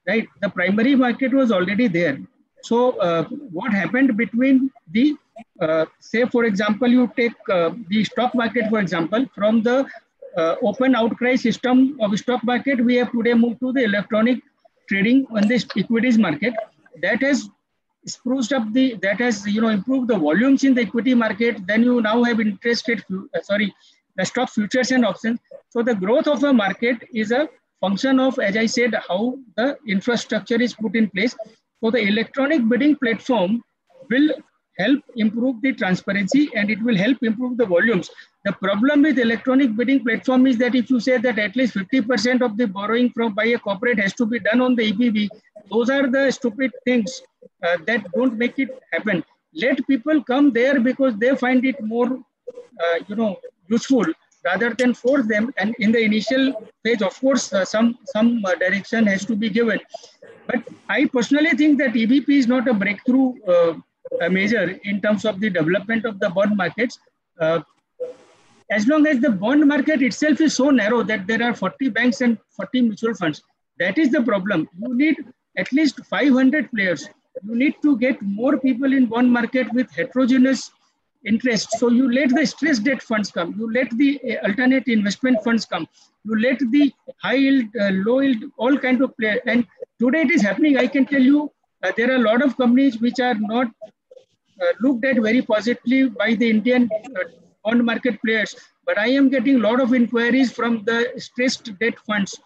right? The primary market was already there. So uh, what happened between the, uh, say, for example, you take uh, the stock market, for example, from the uh, open outcry system of stock market, we have today moved to the electronic trading on the equities market. That has spruced up the that has you know improved the volumes in the equity market then you now have interest rate uh, sorry the stock futures and options. So the growth of a market is a function of as i said how the infrastructure is put in place. So the electronic bidding platform will help improve the transparency and it will help improve the volumes. The problem with electronic bidding platform is that if you say that at least 50% of the borrowing from by a corporate has to be done on the EBP, those are the stupid things uh, that don't make it happen. Let people come there because they find it more, uh, you know, useful rather than force them. And in the initial phase, of course, uh, some some uh, direction has to be given. But I personally think that EBP is not a breakthrough uh, measure in terms of the development of the bond markets. Uh, as long as the bond market itself is so narrow that there are 40 banks and 40 mutual funds, that is the problem. You need at least 500 players. You need to get more people in bond market with heterogeneous interest. So you let the stress debt funds come. You let the uh, alternate investment funds come. You let the high yield, uh, low yield, all kind of players. And today it is happening. I can tell you uh, there are a lot of companies which are not uh, looked at very positively by the Indian uh, bond market players. But I am getting a lot of inquiries from the stressed debt funds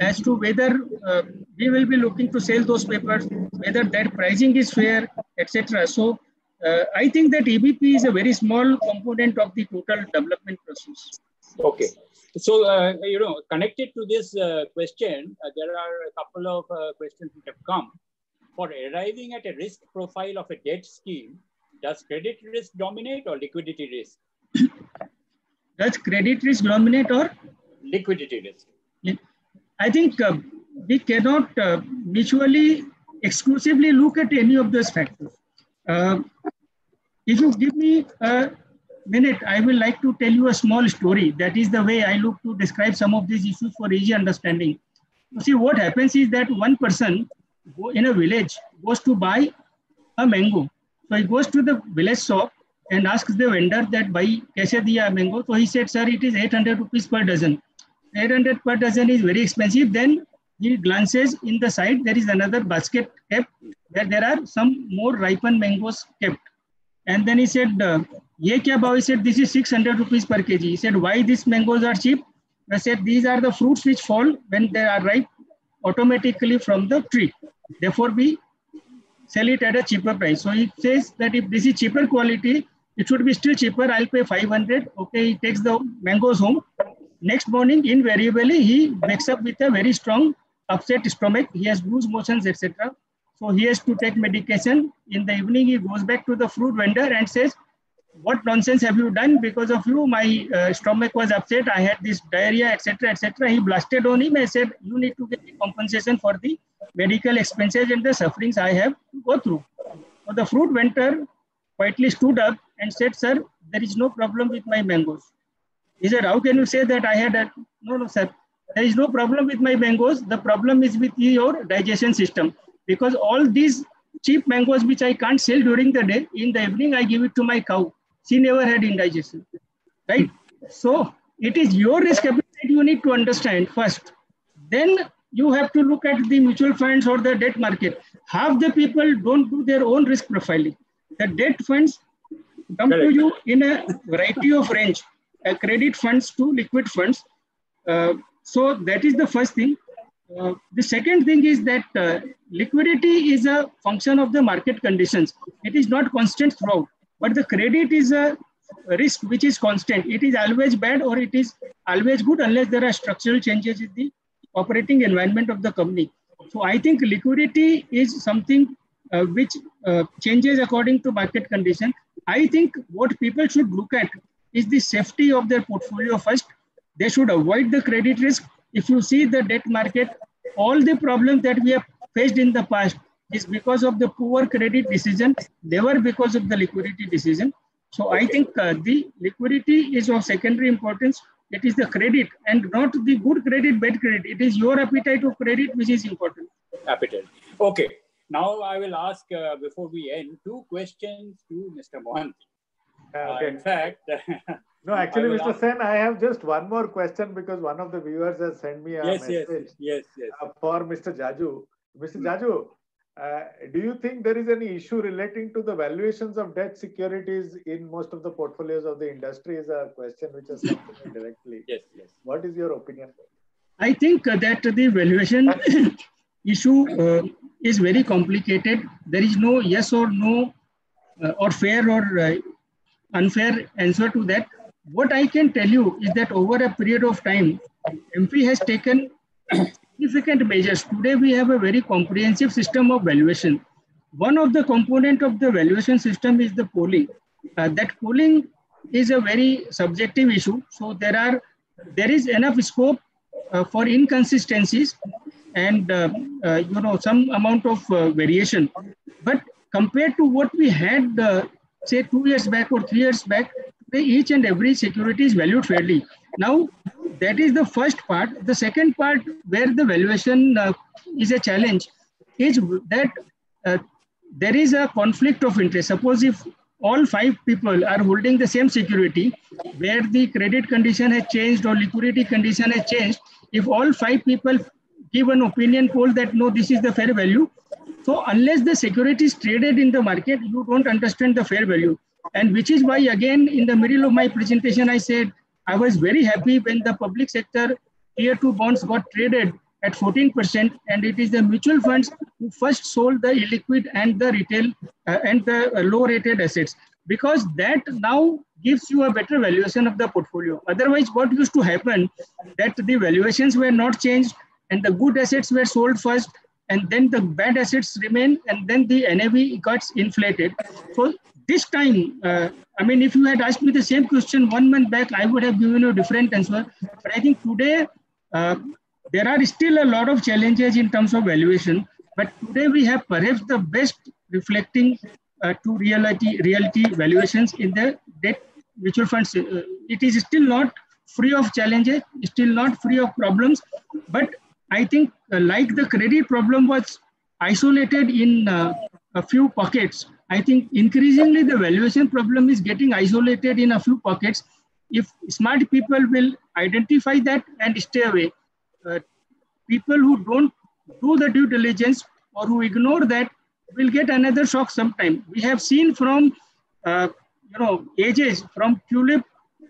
as to whether uh, we will be looking to sell those papers, whether that pricing is fair, etc. So uh, I think that EBP is a very small component of the total development process. Okay. So, uh, you know, connected to this uh, question, uh, there are a couple of uh, questions which have come. For arriving at a risk profile of a debt scheme, does credit risk dominate or liquidity risk? Does credit risk dominate or liquidity risk? I think uh, we cannot uh, mutually exclusively look at any of those factors. Uh, if you give me a minute, I will like to tell you a small story. That is the way I look to describe some of these issues for easy understanding. You see, what happens is that one person in a village goes to buy a mango. So he goes to the village shop and asks the vendor that buy kaise diya mango. So he said, sir, it is 800 rupees per dozen. 800 per dozen is very expensive. Then he glances in the side, there is another basket kept where there are some more ripened mangoes kept. And then he said, uh, Ye kya? He said, this is 600 rupees per kg. He said, why these mangoes are cheap? I said, these are the fruits which fall when they are ripe automatically from the tree. Therefore, we sell it at a cheaper price. So he says that if this is cheaper quality, it should be still cheaper. I'll pay 500. Okay, he takes the mangoes home. Next morning, invariably, he wakes up with a very strong upset stomach. He has loose motions, etc. So he has to take medication. In the evening, he goes back to the fruit vendor and says, what nonsense have you done? Because of you, my uh, stomach was upset. I had this diarrhea, etc., etc. He blasted on him and said, you need to get the compensation for the medical expenses and the sufferings I have to go through. So the fruit vendor quietly stood up and said, sir, there is no problem with my mangoes. He said, how can you say that I had a, no, no, sir, there is no problem with my mangoes. The problem is with your digestion system because all these cheap mangoes, which I can't sell during the day, in the evening, I give it to my cow. She never had indigestion, right? So it is your risk appetite you need to understand first. Then you have to look at the mutual funds or the debt market. Half the people don't do their own risk profiling. The debt funds come Correct. to you in a variety of range, uh, credit funds to liquid funds. Uh, so that is the first thing. Uh, the second thing is that uh, liquidity is a function of the market conditions. It is not constant throughout, but the credit is a risk which is constant. It is always bad or it is always good unless there are structural changes in the operating environment of the company. So I think liquidity is something uh, which uh, changes according to market condition. I think what people should look at is the safety of their portfolio first. They should avoid the credit risk if you see the debt market, all the problems that we have faced in the past is because of the poor credit decision. They were because of the liquidity decision. So I think uh, the liquidity is of secondary importance. It is the credit and not the good credit, bad credit. It is your appetite of credit which is important. Appetite. Okay. Now I will ask uh, before we end two questions to Mr. Mohanty. Uh, okay. in fact, No, actually, Mr. Ask... Sen, I have just one more question because one of the viewers has sent me a yes, message yes, yes, yes. Uh, for Mr. Jajoo. Mr. Hmm. Jajoo, uh, do you think there is any issue relating to the valuations of debt securities in most of the portfolios of the industry? Is a question which has come to me directly. Yes, yes. What is your opinion? I think that the valuation issue uh, is very complicated. There is no yes or no uh, or fair or uh, unfair answer to that what I can tell you is that over a period of time, AMFI has taken significant measures. Today we have a very comprehensive system of valuation. One of the component of the valuation system is the polling. Uh, that polling is a very subjective issue. So there are there is enough scope uh, for inconsistencies and uh, uh you know some amount of uh, variation. But compared to what we had uh, say two years back or three years back, each and every security is valued fairly. Now that is the first part. The second part where the valuation uh, is a challenge is that uh, there is a conflict of interest. Suppose if all five people are holding the same security where the credit condition has changed or liquidity condition has changed if all five people give an opinion poll that no this is the fair value so unless the security is traded in the market you don't understand the fair value and which is why again in the middle of my presentation i said i was very happy when the public sector tier 2 bonds got traded at 14% and it is the mutual funds who first sold the illiquid and the retail uh, and the uh, low rated assets. Because that now gives you a better valuation of the portfolio. Otherwise what used to happen that the valuations were not changed and the good assets were sold first and then the bad assets remain and then the nav gets inflated. So this time uh, i mean if you had asked me the same question one month back i would have given you a different answer. But i think today uh, there are still a lot of challenges in terms of valuation, but today we have perhaps the best reflecting uh, to reality reality valuations in the debt mutual funds. Uh, it is still not free of challenges, still not free of problems, but I think uh, like the credit problem was isolated in uh, a few pockets, I think increasingly the valuation problem is getting isolated in a few pockets. If smart people will identify that and stay away, uh, people who don't do the due diligence or who ignore that will get another shock sometime. We have seen from, uh, you know, ages from tulip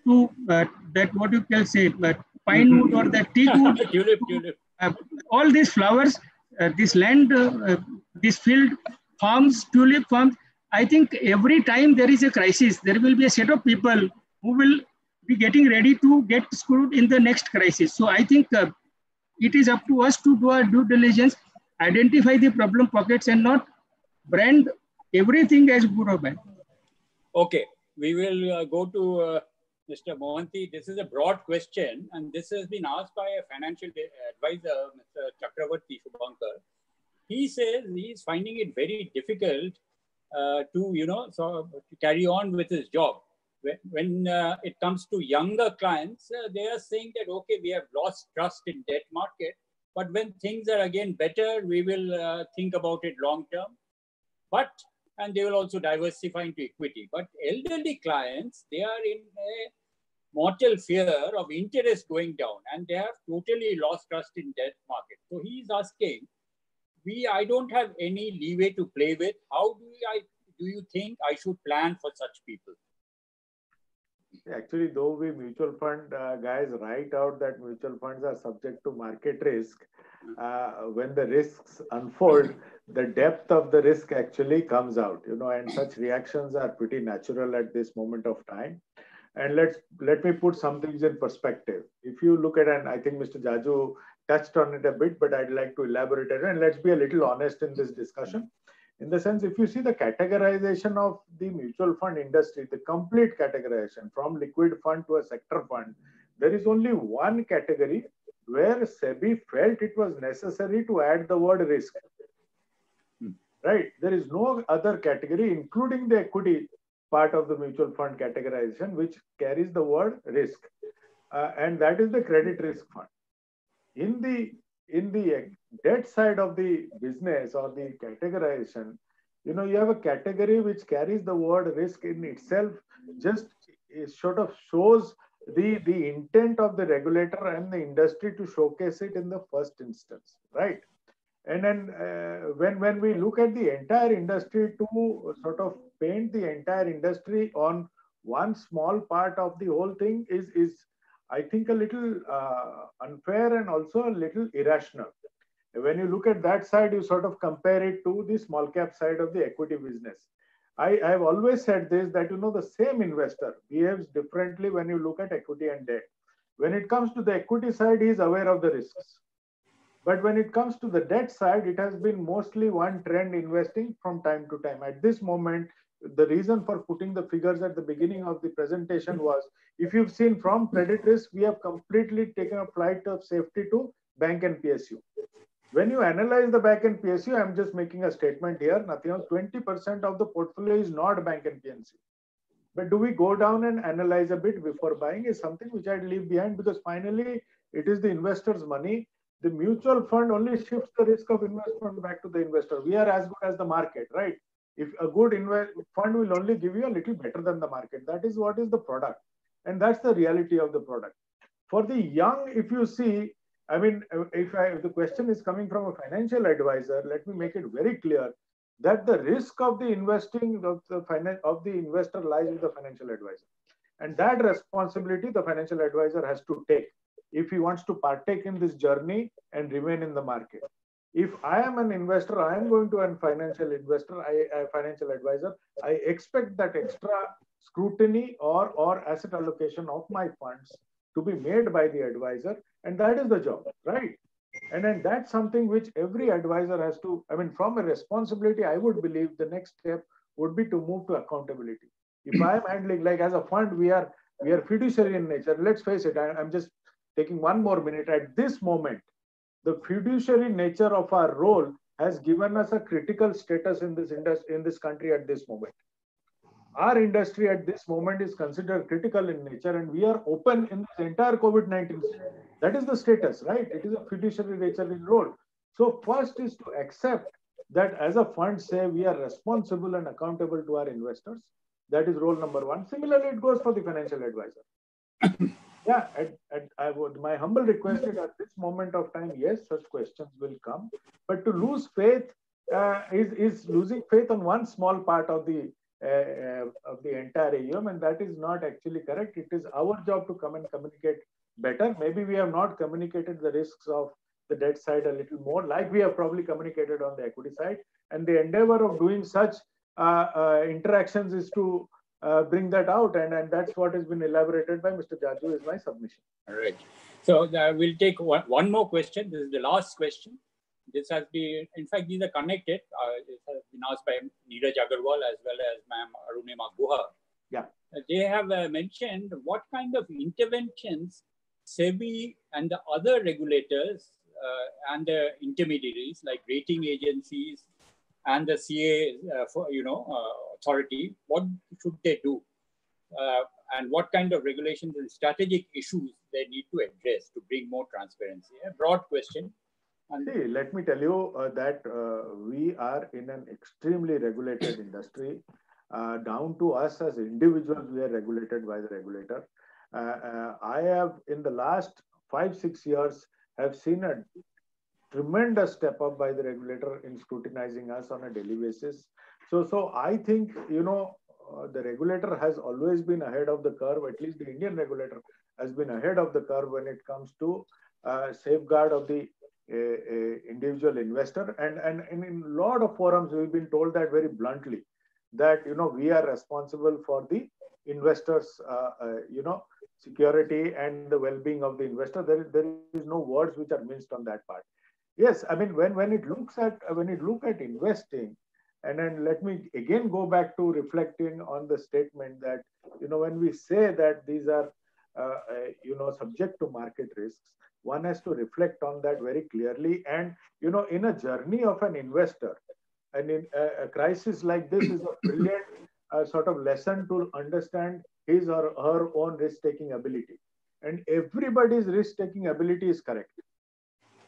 to uh, that what you can say, uh, pine wood or that teak wood. tulip, tulip. Uh, all these flowers, uh, this land, uh, this field, farms, tulip farms. I think every time there is a crisis, there will be a set of people who will be getting ready to get screwed in the next crisis. So I think it is up to us to do our due diligence, identify the problem pockets and not brand everything as good or bad. Okay, we will uh, go to uh, Mr. Mohanty. This is a broad question and this has been asked by a financial advisor, Mr. Chakravarti Shubhankar. He says he's finding it very difficult uh, to, you know, so to carry on with his job when uh, it comes to younger clients, uh, they are saying that, okay, we have lost trust in debt market, but when things are again better, we will uh, think about it long term. But, and they will also diversify into equity. But elderly clients, they are in a mortal fear of interest going down and they have totally lost trust in debt market. So he is asking, we, I don't have any leeway to play with. How do I, do you think I should plan for such people? Actually, though we mutual fund uh, guys write out that mutual funds are subject to market risk, uh, when the risks unfold, the depth of the risk actually comes out, you know, and such reactions are pretty natural at this moment of time. And let's let me put some things in perspective. If you look at, and I think Mr. Jajoo touched on it a bit, but I'd like to elaborate it. And let's be a little honest in this discussion. In the sense if you see the categorization of the mutual fund industry the complete categorization from liquid fund to a sector fund there is only one category where sebi felt it was necessary to add the word risk. Hmm. right? There is no other category including the equity part of the mutual fund categorization which carries the word risk. Uh, and that is the credit risk fund in the in the debt side of the business or the categorization, you know, you have a category which carries the word risk in itself, just sort of shows the, the intent of the regulator and the industry to showcase it in the first instance, right? And then uh, when, when we look at the entire industry to sort of paint the entire industry on one small part of the whole thing is, is I think a little uh, unfair and also a little irrational. When you look at that side, you sort of compare it to the small cap side of the equity business. I, have always said this that you know the same investor behaves differently when you look at equity and debt. When it comes to the equity side, he is aware of the risks. But when it comes to the debt side, it has been mostly one trend investing from time to time. At this moment, the reason for putting the figures at the beginning of the presentation was if you've seen from credit risk, we have completely taken a flight of safety to bank and PSU. When you analyze the bank and PSU, I'm just making a statement here, nothing else. 20% of the portfolio is not bank and PNC. But do we go down and analyze a bit before buying is something which I'd leave behind because finally it is the investor's money. The mutual fund only shifts the risk of investment back to the investor. We are as good as the market, right? If a good invest fund will only give you a little better than the market. That is what is the product. And that's the reality of the product. For the young, if you see, I mean, if, I, if the question is coming from a financial advisor, let me make it very clear that the risk of the investing of the of the investor lies with the financial advisor and that responsibility the financial advisor has to take if he wants to partake in this journey and remain in the market if i am an investor i am going to a financial investor I, a financial advisor i expect that extra scrutiny or or asset allocation of my funds to be made by the advisor and that is the job right and then that's something which every advisor has to, I mean, from a responsibility, I would believe the next step would be to move to accountability. If I'm handling, like as a fund, we are we are fiduciary in nature. Let's face it, I, I'm just taking one more minute. At this moment, the fiduciary nature of our role has given us a critical status in this industry in this country at this moment our industry at this moment is considered critical in nature and we are open in this entire COVID-19. That is the status, right? It is a fiduciary nature in role. So first is to accept that as a fund say we are responsible and accountable to our investors. That is role number one. Similarly, it goes for the financial advisor. Yeah, at, at, I would, my humble request is at this moment of time, yes, such questions will come. But to lose faith uh, is, is losing faith on one small part of the uh, of the entire AUM, and that is not actually correct. It is our job to come and communicate better. Maybe we have not communicated the risks of the debt side a little more, like we have probably communicated on the equity side. And the endeavor of doing such uh, uh, interactions is to uh, bring that out, and, and that's what has been elaborated by Mr. Jajoo is my submission. All right. So uh, we'll take one, one more question. This is the last question. This has been, in fact, these are connected. Uh, this has been asked by Neeraj Agarwal as well as Ma'am Arunima Guha. Yeah. Uh, they have uh, mentioned what kind of interventions SEBI and the other regulators uh, and the intermediaries like rating agencies and the CA, uh, for, you know, uh, authority, what should they do? and what kind of regulations and strategic issues they need to address to bring more transparency? A broad question, See, let me tell you uh, that uh, we are in an extremely regulated industry. Uh, down to us as individuals, we are regulated by the regulator. Uh, uh, I have, in the last five, six years, have seen a tremendous step up by the regulator in scrutinizing us on a daily basis. So, so I think, you know, uh, the regulator has always been ahead of the curve, at least the Indian regulator has been ahead of the curve when it comes to safeguard of the a, a individual investor. And, and, and in a lot of forums, we've been told that very bluntly, that, you know, we are responsible for the investors, uh, uh, you know, security and the well-being of the investor. There, there is no words which are minced on that part. Yes, I mean, when, when it looks at, when it look at investing, and then let me again go back to reflecting on the statement that, you know, when we say that these are, uh, uh you know, subject to market risks, one has to reflect on that very clearly. And, you know, in a journey of an investor, and in a, a crisis like this is a brilliant uh, sort of lesson to understand his or her own risk-taking ability. And everybody's risk-taking ability is correct,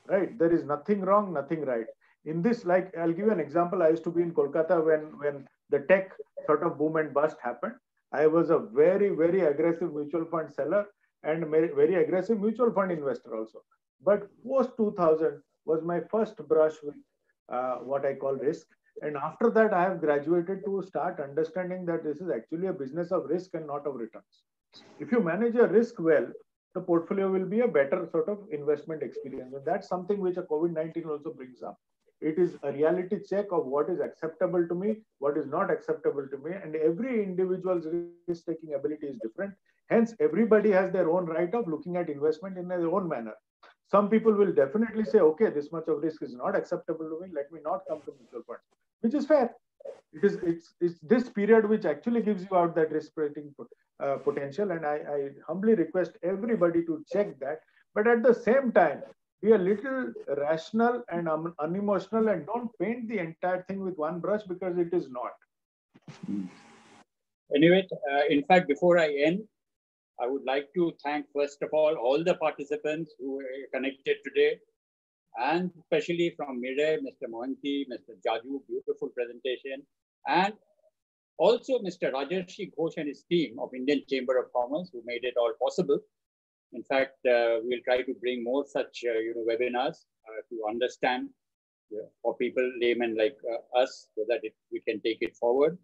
right? There is nothing wrong, nothing right. In this, like, I'll give you an example. I used to be in Kolkata when, when the tech sort of boom and bust happened. I was a very, very aggressive mutual fund seller and very aggressive mutual fund investor also. But post 2000 was my first brush with uh, what I call risk. And after that, I have graduated to start understanding that this is actually a business of risk and not of returns. If you manage your risk well, the portfolio will be a better sort of investment experience. And that's something which a COVID-19 also brings up. It is a reality check of what is acceptable to me, what is not acceptable to me. And every individual's risk-taking ability is different. Hence, everybody has their own right of looking at investment in their own manner. Some people will definitely say, okay, this much of risk is not acceptable to me. Let me not come to mutual funds, which is fair. It is it's, it's this period which actually gives you out that risk rating uh, potential. And I, I humbly request everybody to check that. But at the same time, be a little rational and un unemotional and don't paint the entire thing with one brush because it is not. Anyway, uh, in fact, before I end, I would like to thank, first of all, all the participants who connected today, and especially from Mirae, Mr. Mohanty, Mr. Jajoo, beautiful presentation, and also Mr. Rajarshi Ghosh and his team of Indian Chamber of Commerce who made it all possible. In fact, uh, we'll try to bring more such uh, you know, webinars uh, to understand for people, laymen like uh, us, so that it, we can take it forward.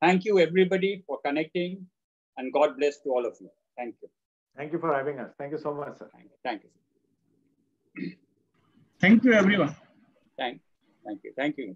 Thank you, everybody, for connecting, and God bless to all of you. Thank you. Thank you for having us. Thank you so much, sir. Thank you. Thank you. Thank you, everyone. Thank, thank you. Thank you.